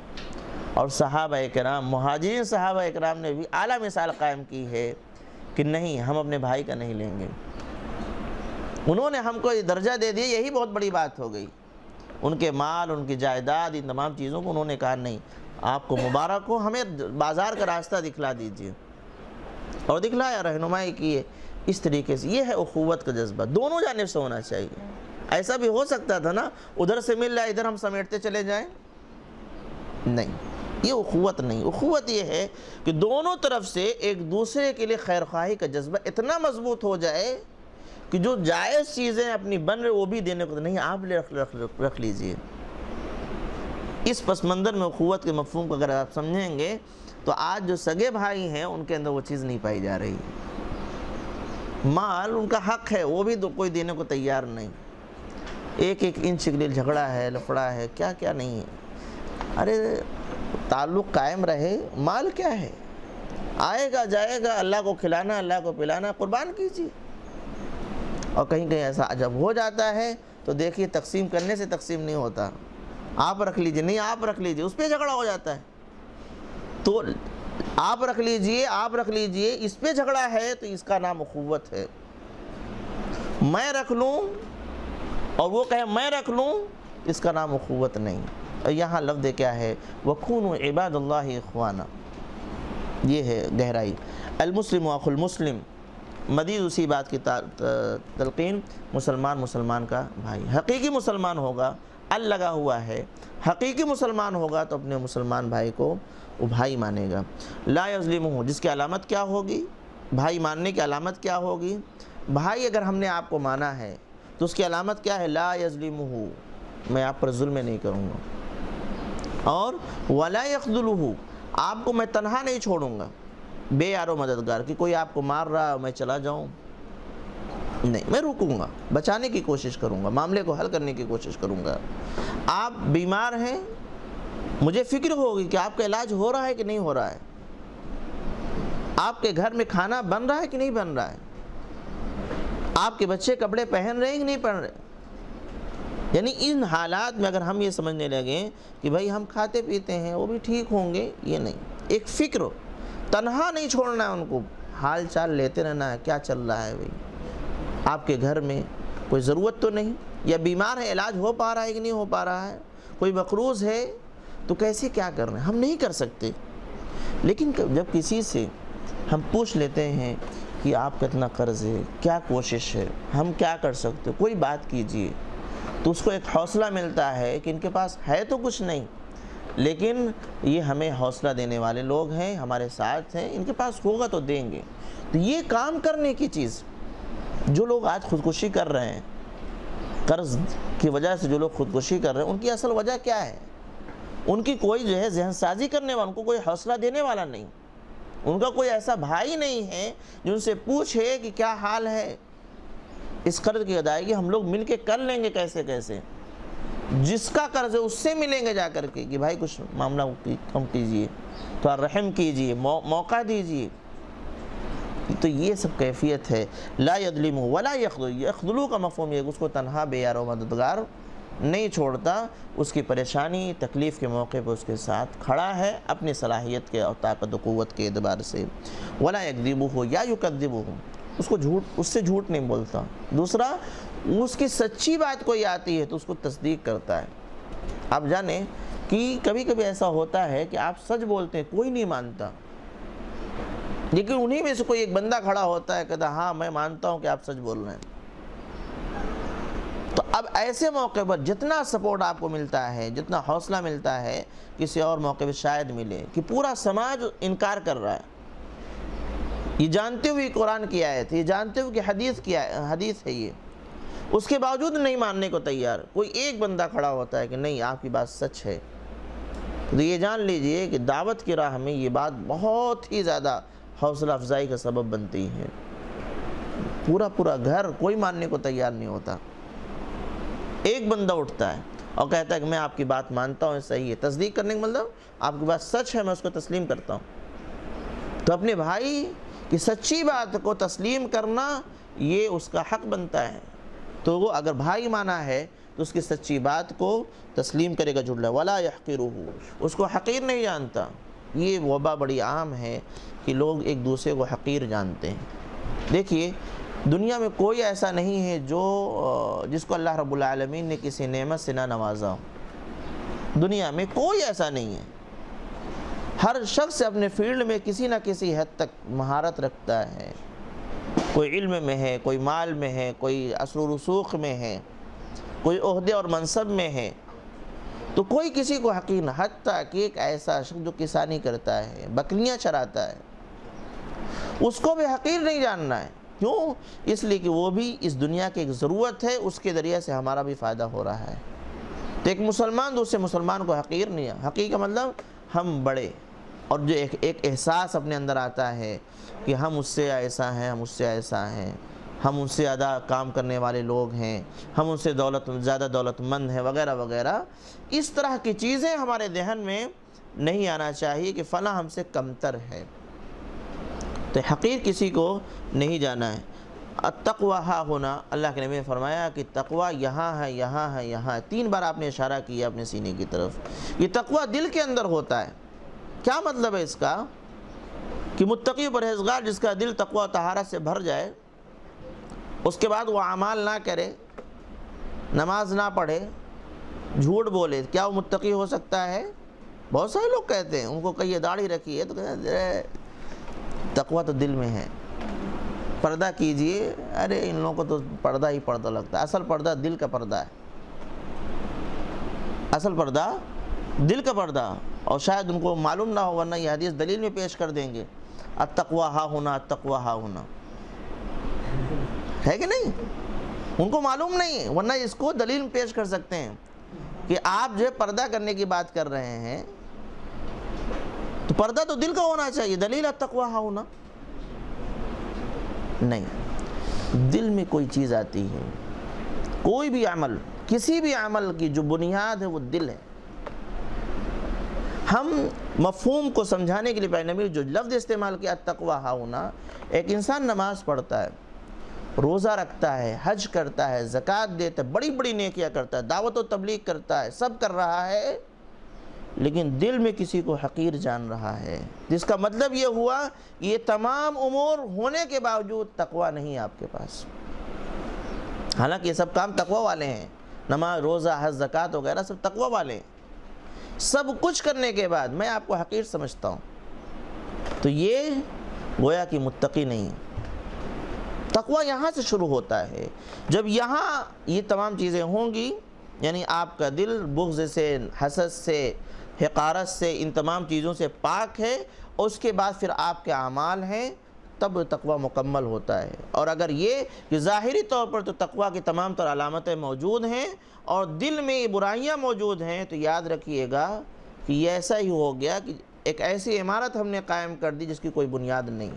B: اور صحابہ اکرام، مہاجرین صحابہ اکرام نے بھی اعلیٰ مثال قائم کی ہے کہ نہیں، ہم اپنے بھائی کا نہیں لیں گے۔ انہوں نے ہم کو یہ درجہ دے دیا، یہی بہت بڑی بات ہو گئی۔ ان کے مال، ان کی جائیداد، ان تمام چیزوں کو انہوں نے کہا، نہیں، آپ کو مبارک ہو، ہمیں بازار کا راستہ دکھلا دیجیے۔ اور دکھلایا، رہنمائی کیے اس طریقے سے۔ یہ ہے اخوت کا جذبہ۔ دونوں جانب سے ہونا چاہیے۔ ایسا بھی ہو سکتا تھا نا، ادھر سے مل رہا ہے ادھر ہم سمیٹتے چلے جائیں۔ نہیں، یہ اخوت نہیں۔ اخوت یہ ہے کہ دونوں طرف سے ایک دوسرے کے لیے خیر خواہی کا جذبہ اتنا مضبوط ہو جائے کہ جو جائز چیزیں اپنی بن رہے، وہ بھی دینے کو نہیں، آپ لے رکھ لیجیے۔ اس پس منظر میں اخوت کے مفہوم کو اگر آپ سمجھیں گے، تو آج جو سگے بھائی ہیں، ان کے اندر وہ چیز نہیں پائی جا رہی۔ مال ان کا حق ہے، وہ بھی کوئی دینے کو تیار نہیں۔ ایک ایک انچ کے لیے جھگڑا ہے، لفڑا ہے، کیا کیا نہیں ہے۔ ارے، تعلق قائم رہے، مال کیا ہے؟ آئے گا، جائے گا، اللہ کو کھلانا، اللہ کو پلانا، قربان کیجیے۔ اور کہیں کہیں ایسا جب ہو جاتا ہے، تو دیکھیے تقسیم کرنے سے تقسیم نہیں ہوتا۔ آپ رکھ لیجیے، نہیں، آپ رکھ لیجیے، اس پہ جھگڑا ہو جاتا ہے۔ تو آپ رکھ لیجیے، آپ رکھ لیجیے، اس پہ جھگڑا ہے تو اس کا نام اخوت ہے۔ میں رکھ لوں اور وہ کہے میں رکھ لوں، اس کا نام اخوت نہیں۔ اور یہاں لفظ کیا ہے؟ وَكُونُوا عِبَادَ اللَّهِ اخوانا یہ ہے گہرائی۔ المسلم و المسلم۔ مدید اسی بات کی تلقین مسلمان مسلمان کا بھائی۔ حقیقی مسلمان ہوگا۔ ال لگا ہوا ہے۔ حقیقی مسلمان ہوگا تو اپنے مسلمان بھائی کو وہ بھائی مانے گا۔ لا یظلمہ جس کی علامت کیا ہوگی؟ بھائی ماننے کی علامت کیا ہوگی؟ بھائی اگر ہم نے آپ کو مانا ہے، تو اس کی علامت کیا ہے؟ لا یظلمہ میں آپ پر ظلم نہیں کروں گا۔ اور ولا يخذلہ آپ کو میں تنہا نہیں چھوڑوں گا۔ بے یارو مددگار، کہ کوئی آپ کو مار رہا میں چلا جاؤں۔ نہیں، میں رکوں گا، بچانے کی کوشش کروں گا، معاملے کو حل کرنے کی کوشش کروں گا۔ آپ بیمار ہیں مجھے فکر ہوگی کہ آپ کا علاج ہو رہا ہے کہ نہیں ہو رہا ہے۔ آپ کے گھر میں کھانا بن رہا ہے کہ نہیں بن رہا ہے؟ آپ کے بچے کپڑے پہن رہے ہیں کہ نہیں پہن رہے؟ یعنی ان حالات میں اگر ہم یہ سمجھنے لگیں کہ بھائی ہم کھاتے پیتے ہیں، وہ بھی ٹھیک ہوں گے، یہ نہیں۔ ایک فکر تنہا نہیں چھوڑنا ہے ان کو۔ حال چال لیتے رہنا ہے، کیا چل رہا ہے بھائی؟ آپ کے گھر میں کوئی ضرورت تو نہیں؟ یا بیمار ہے، علاج ہو پا رہا ہے کہ نہیں ہو پا رہا ہے؟ کوئی مقروض ہے؟ تو کیسے کیا کر رہے ہیں؟ ہم نہیں کر سکتے۔ لیکن جب کسی سے ہم پوچھ لیتے ہیں کہ آپ کتنا قرض ہے، کیا کوشش ہے؟ ہم کیا کر سکتے کوئی بات کیجیے تو اس کو ایک حوصلہ ملتا ہے کہ ان کے پاس ہے تو کچھ نہیں۔ لیکن یہ ہمیں حوصلہ دینے والے لوگ ہیں، ہمارے ساتھ ہیں، ان کے پاس ہوگا تو دیں گے۔ تو یہ کام کرنے کی چیز، جو لوگ آج خودکشی کر رہے ہیں، قرض کی وجہ سے جو لوگ خودکشی کر رہے ہیں، ان کی اصل وجہ کیا ہے؟ ان کی کوئی جو ہے ذہن سازی کرنے والا، ان کو کوئی حوصلہ دینے والا نہیں۔ ان کا کوئی ایسا بھائی نہیں ہے جو ان سے پوچھے کہ کیا حال ہے۔ اس قرض کی ادائیگی ہم لوگ مل کے کر لیں گے کیسے کیسے۔ جس کا قرض ہے اس سے ملیں گے جا کر کے کہ بھائی کچھ معاملہ کم کیجیے تو رحم کیجیے موقع دیجیے۔ تو یہ سب کیفیت ہے۔ لا یدلم ولا یخلو یخلو کا مفہوم یہ اس کو تنہا، بے یار و مددگار نہیں چھوڑتا، اس کی پریشانی، تکلیف کے موقع پہ اس کے ساتھ کھڑا ہے اپنی صلاحیت کے اور طاقت و قوت کے اعتبار سے۔ ولا یکذبو ہو یا یکذبو ہو اس کو جھوٹ، اس سے جھوٹ نہیں بولتا۔ دوسرا، اس کی سچی بات کوئی آتی ہے تو اس کو تصدیق کرتا ہے۔ آپ جانیں کہ کبھی کبھی ایسا ہوتا ہے کہ آپ سچ بولتے ہیں، کوئی نہیں مانتا۔ لیکن انہی میں سے کوئی ایک بندہ کھڑا ہوتا ہے، کہتا ہاں میں مانتا ہوں کہ آپ سچ بول رہے ہیں۔ اب ایسے موقع پر جتنا سپورٹ آپ کو ملتا ہے، جتنا حوصلہ ملتا ہے، کسی اور موقع پر شاید ملے کہ پورا سماج انکار کر رہا ہے۔ یہ جانتے ہوئے قرآن کی آیت یہ جانتے ہوئے کہ حدیث کی حدیث ہے یہ۔ اس کے باوجود نہیں ماننے کو تیار، کوئی ایک بندہ کھڑا ہوتا ہے کہ نہیں، آپ کی بات سچ ہے۔ تو یہ جان لیجیے کہ دعوت کی راہ میں یہ بات بہت ہی زیادہ حوصلہ افزائی کا سبب بنتی ہے۔ پورا پورا گھر کوئی ماننے کو تیار نہیں ہوتا۔ ایک بندہ اٹھتا ہے اور کہتا ہے کہ میں آپ کی بات مانتا ہوں صحیح ہے۔ تصدیق کرنے کا مطلب آپ کی بات سچ ہے، میں اس کو تسلیم کرتا ہوں۔ تو اپنے بھائی کی سچی بات کو تسلیم کرنا، یہ اس کا حق بنتا ہے۔ تو وہ اگر بھائی مانا ہے، تو اس کی سچی بات کو تسلیم کرے گا جھڑ ولا يحقره۔ اس کو حقیر نہیں جانتا۔ یہ وبا بڑی عام ہے کہ لوگ ایک دوسرے کو حقیر جانتے ہیں۔ دیکھیے دنیا میں کوئی ایسا نہیں ہے جو جس کو اللہ رب العالمین نے کسی نعمت سے نہ نوازا ہو۔ دنیا میں کوئی ایسا نہیں ہے۔ ہر شخص اپنے فیلڈ میں کسی نہ کسی حد تک مہارت رکھتا ہے۔ کوئی علم میں ہے، کوئی مال میں ہے، کوئی اثر و رسوخ میں ہے، کوئی عہدے اور منصب میں ہے۔ تو کوئی کسی کو حقیر نہ، حتیٰ کہ ایک ایسا شخص جو کسانی کرتا ہے، بکریاں چراتا ہے۔ اس کو بھی حقیر نہیں جاننا ہے۔ کیوں؟ اس لیے کہ وہ بھی اس دنیا کی ایک ضرورت ہے، اس کے ذریعے سے ہمارا بھی فائدہ ہو رہا ہے۔ تو ایک مسلمان دوسرے مسلمان کو حقیر نہیں ہے۔ حقیر کا مطلب ہم بڑے، اور جو ایک ایک احساس اپنے اندر آتا ہے کہ ہم اس سے ایسا ہیں، ہم اس سے ایسا ہیں۔ ہم ان سے زیادہ کام کرنے والے لوگ ہیں، ہم ان سے دولت، زیادہ دولت مند ہیں، وغیرہ وغیرہ۔ اس طرح کی چیزیں ہمارے ذہن میں نہیں آنا چاہیے کہ فلاں ہم سے کمتر ہے۔ تو حقیر کسی کو نہیں جانا ہے۔ التقوی ہا ہونا، اللہ کے نبی نے فرمایا کہ تقوی یہاں ہے یہاں ہے یہاں ہے۔ تین بار آپ نے اشارہ کیا اپنے سینے کی طرف۔ یہ تقوی دل کے اندر ہوتا ہے۔ کیا مطلب ہے اس کا؟ کہ متقی پرہیزگار جس کا دل تقوی و طہارت سے بھر جائے، اس کے بعد وہ اعمال نہ کرے، نماز نہ پڑھے، جھوٹ بولے۔ کیا وہ متقی ہو سکتا ہے؟ بہت سارے لوگ کہتے ہیں، ان کو کہیے داڑھی رکھی ہے تو کہتے ہیں تقوی تو دل میں ہے۔ پردہ کیجیے۔ ارے، ان لوگوں کو تو پردہ ہی پردہ لگتا ہے۔ اصل پردہ دل کا پردہ ہے۔ اصل پردہ دل کا پردہ۔ اور شاید ان کو معلوم نہ ہو، ورنہ یہ حدیث دلیل میں پیش کر دیں گے۔ اتقوا ہا ہونا اتقوا ہا ہونا ہے کہ نہیں؟ ان کو معلوم نہیں ورنہ اس کو دلیل میں پیش کر سکتے ہیں۔ کہ آپ جو ہے پردہ کرنے کی بات کر رہے ہیں، تو پردہ تو دل کا ہونا چاہیے۔ دلیل اتقوا ہا ہونا نہیں۔ دل میں کوئی چیز آتی ہے۔ کوئی بھی عمل، کسی بھی عمل کی جو بنیاد ہے، وہ دل ہے۔ ہم مفہوم کو سمجھانے کے لیے پہلے نبی، جو لفظ استعمال کیا، تقوی ہونا ایک انسان نماز پڑھتا ہے، روزہ رکھتا ہے، حج کرتا ہے، زکوٰۃ دیتا ہے، بڑی بڑی نیکیاں کرتا ہے، دعوت و تبلیغ کرتا ہے، سب کر رہا ہے۔ لیکن دل میں کسی کو حقیر جان رہا ہے۔ جس کا مطلب یہ ہوا یہ تمام امور ہونے کے باوجود تقوی نہیں آپ کے پاس۔ حالانکہ یہ سب کام تقوی والے ہیں۔ نماز، روزہ، حج، زکوٰۃ وغیرہ سب تقوی والے ہیں۔ سب کچھ کرنے کے بعد میں آپ کو حقیر سمجھتا ہوں۔ تو یہ گویا کہ متقی نہیں۔ تقوی یہاں سے شروع ہوتا ہے۔ جب یہاں یہ تمام چیزیں ہوں گی یعنی آپ کا دل بغض سے، حسد سے حقارت سے، ان تمام چیزوں سے پاک ہے اور اس کے بعد پھر آپ کے اعمال ہیں، تب تقوی مکمل ہوتا ہے۔ اور اگر یہ کہ ظاہری طور پر تو تقوی کی تمام تر علامتیں موجود ہیں اور دل میں یہ برائیاں موجود ہیں، تو یاد رکھیے گا کہ یہ ایسا ہی ہو گیا کہ ایک ایسی عمارت ہم نے قائم کر دی جس کی کوئی بنیاد نہیں۔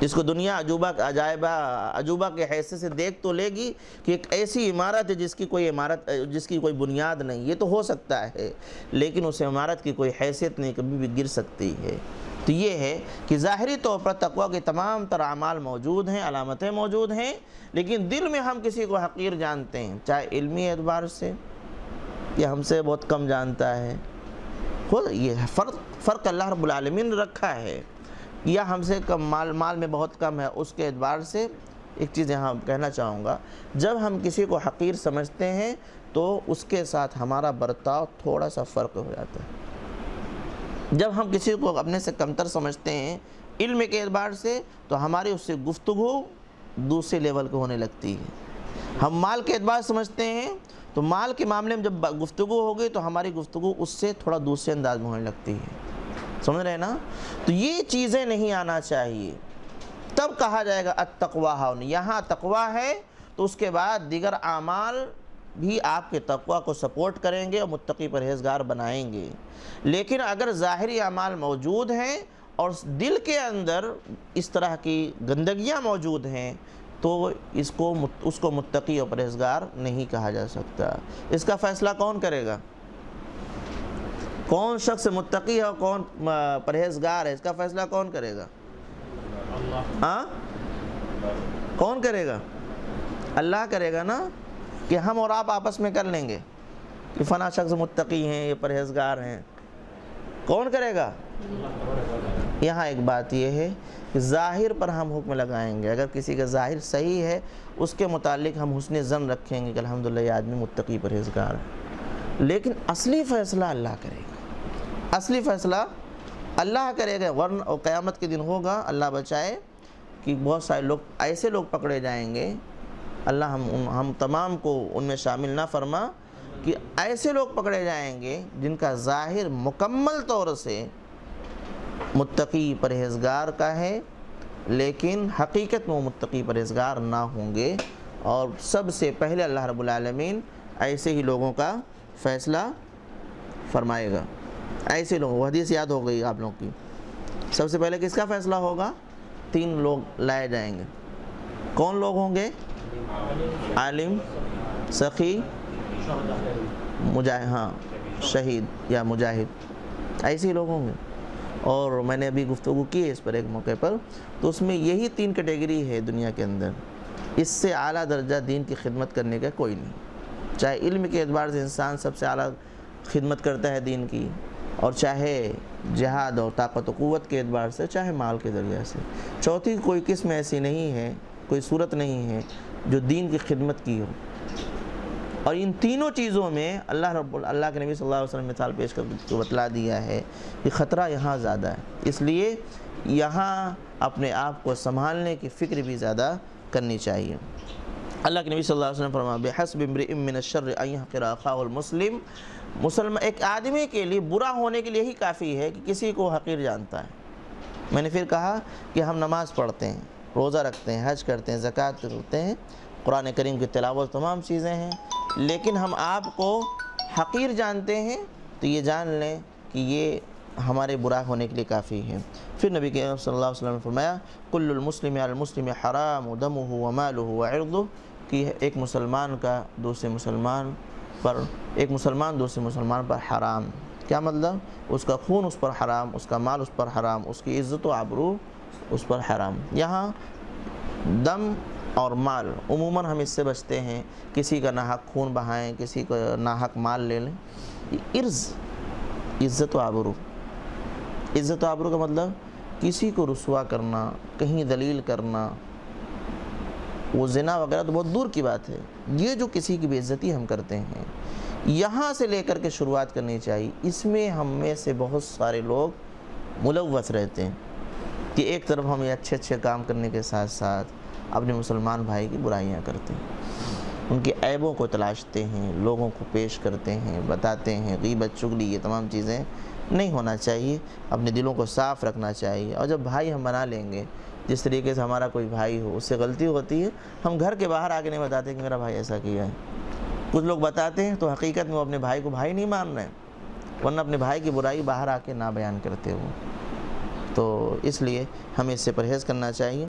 B: اس کو دنیا عجوبہ عجائبہ عجوبہ کے حیثیت سے دیکھ تو لے گی کہ ایک ایسی عمارت ہے جس کی کوئی عمارت جس کی کوئی بنیاد نہیں۔ یہ تو ہو سکتا ہے، لیکن اس عمارت کی کوئی حیثیت نہیں، کبھی بھی گر سکتی ہے۔ تو یہ ہے کہ ظاہری طور پر تقوی کے تمام تر اعمال موجود ہیں، علامتیں موجود ہیں، لیکن دل میں ہم کسی کو حقیر جانتے ہیں، چاہے علمی اعتبار سے یا ہم سے بہت کم جانتا ہے۔ خود یہ فرق فرق اللہ رب العالمین نے رکھا ہے۔ یا ہم سے کم مال مال میں بہت کم ہے، اس کے اعتبار سے ایک چیز یہاں کہنا چاہوں گا، جب ہم کسی کو حقیر سمجھتے ہیں تو اس کے ساتھ ہمارا برتاؤ تھوڑا سا فرق ہو جاتا ہے۔ جب ہم کسی کو اپنے سے کمتر سمجھتے ہیں علم کے اعتبار سے تو ہماری اس سے گفتگو دوسرے لیول کو ہونے لگتی ہے۔ ہم مال کے اعتبار سمجھتے ہیں تو مال کے معاملے میں جب گفتگو ہوگی تو ہماری گفتگو اس سے تھوڑا دوسرے انداز میں ہونے لگتی ہے۔ سمجھ رہے ہیں نا؟ تو یہ چیزیں نہیں آنا چاہیے۔ تب کہا جائے گا اتقوا ہاؤن۔ یہاں تقوا ہے تو اس کے بعد دیگر اعمال بھی آپ کے تقوی کو سپورٹ کریں گے اور متقی پرہیزگار بنائیں گے۔ لیکن اگر ظاہری اعمال موجود ہیں اور دل کے اندر اس طرح کی گندگیاں موجود ہیں تو اس کو اس کو متقی اور پرہیزگار نہیں کہا جا سکتا۔ اس کا فیصلہ کون کرے گا؟ کون شخص متقی ہے اور کون پرہیزگار ہے؟ اس کا فیصلہ کون کرے گا؟ ہاں؟ کون کرے گا؟ اللہ کرے گا نا کہ ہم اور آپ آپس میں کر لیں گے کہ فنا شخص متقی ہیں، یہ پرہیزگار ہیں۔ کون کرے گا؟ یہاں ایک بات یہ ہے کہ ظاہر پر ہم حکم لگائیں گے۔ اگر کسی کا ظاہر صحیح ہے، اس کے متعلق ہم حسن زن رکھیں گے کہ الحمدللہ، یہ آدمی متقی، پرہیزگار ہے۔ لیکن اصلی فیصلہ اللہ کرے گا۔ اصلی فیصلہ اللہ کرے گا ورن اور قیامت کے دن ہوگا۔ اللہ بچائے کہ بہت سارے لوگ ایسے لوگ پکڑے جائیں گے۔ اللہ ہم ہم تمام کو ان میں شامل نہ فرما کہ ایسے لوگ پکڑے جائیں گے جن کا ظاہر مکمل طور سے متقی پرہیزگار کا ہے، لیکن حقیقت میں وہ متقی پرہیزگار نہ ہوں گے۔ اور سب سے پہلے اللہ رب العالمین ایسے ہی لوگوں کا فیصلہ فرمائے گا۔ ایسے لوگ حدیث یاد ہو گئی آپ لوگوں کی۔ سب سے پہلے کس کا فیصلہ ہوگا؟ تین لوگ لائے جائیں گے۔ کون لوگ ہوں گے؟ عالم، سخی، مجاہد ہاں شہید یا مجاہد۔ ایسے ہی لوگ ہوں گے۔ اور میں نے ابھی گفتگو کی ہے اس پر ایک موقع پر۔ تو اس میں یہی تین کیٹیگری ہے دنیا کے اندر۔ اس سے اعلیٰ درجہ دین کی خدمت کرنے کا کوئی نہیں۔ چاہے علم کے اعتبار سے انسان سب سے اعلیٰ خدمت کرتا ہے دین کی۔ اور چاہے جہاد اور طاقت و قوت کے اعتبار سے، چاہے مال کے ذریعہ سے۔ چوتھی کوئی قسم ایسی نہیں ہے، کوئی صورت نہیں ہے جو دین کی خدمت کی ہو۔ اور ان تینوں چیزوں میں اللہ رب اللہ کے نبی صلی اللہ علیہ وسلم مثال پیش کر کو بتلا دیا ہے کہ خطرہ یہاں زیادہ ہے۔ اس لیے یہاں اپنے آپ کو سنبھالنے کی فکر بھی زیادہ کرنی چاہیے۔ اللہ کے نبی صلی اللہ علیہ وسلم فرما بحسب امرئ من الشر ان يحقر اخاه المسلم مسلم ایک آدمی کے لیے برا ہونے کے لیے ہی کافی ہے کہ کسی کو حقیر جانتا ہے۔ میں نے پھر کہا کہ ہم نماز پڑھتے ہیں، روزہ رکھتے ہیں، حج کرتے ہیں، زکوٰۃ کرتے ہیں۔ قرآن کریم کی تلاوت تمام چیزیں ہیں، لیکن ہم آپ کو حقیر جانتے ہیں۔ تو یہ جان لیں کہ یہ ہمارے برا ہونے کے لیے کافی ہے۔ پھر نبی کے صلی اللہ علیہ وسلم نے فرمایا، کل المسلم المسلم حرام دمہ ومالہ وعرضہ کہ ایک مسلمان کا، دوسرے مسلمان پر ایک مسلمان دوسرے مسلمان پر حرام۔ کیا مطلب؟ اس کا خون اس پر حرام، اس کا مال اس پر حرام، اس کی عزت و عبرو اس پر حرام۔ یہاں دم اور مال، عموماً ہم اس سے بچتے ہیں۔ کسی کا ناحق خون بہائیں، کسی کو ناحق مال لے لیں۔ عرض، عزت و آبرو۔ عزت و آبرو کا مطلب کسی کو رسوا کرنا، کہیں دلیل کرنا۔ وہ زنا وغیرہ تو بہت دور کی بات ہے۔ یہ جو کسی کی بے عزتی ہم کرتے ہیں، یہاں سے لے کر کے شروعات کرنی چاہیے۔ اس میں ہم میں سے بہت سارے لوگ ملوث رہتے ہیں کہ ایک طرف ہم یہ اچھے اچھے کام کرنے کے ساتھ ساتھ اپنے مسلمان بھائی کی برائیاں کرتے ہیں۔ ان کے عیبوں کو تلاشتے ہیں، لوگوں کو پیش کرتے ہیں، بتاتے ہیں، غیبت، چگلی، یہ تمام چیزیں نہیں ہونا چاہیے۔ اپنے دلوں کو صاف رکھنا چاہیے۔ اور جب بھائی ہم بنا لیں گے جس طریقے سے ہمارا کوئی بھائی ہو، اس سے غلطی ہوتی ہے۔ ہم گھر کے باہر آگے نہیں بتاتے کہ میرا بھائی ایسا کیا ہے۔ کچھ لوگ بتاتے ہیں تو حقیقت میں وہ اپنے بھائی کو بھائی نہیں مان رہے ورنہ اپنے بھائی کی برائی باہر آ کے نہ بیان کرتے ہو تو اس لیے ہمیں اس سے پرہیز کرنا چاہیے۔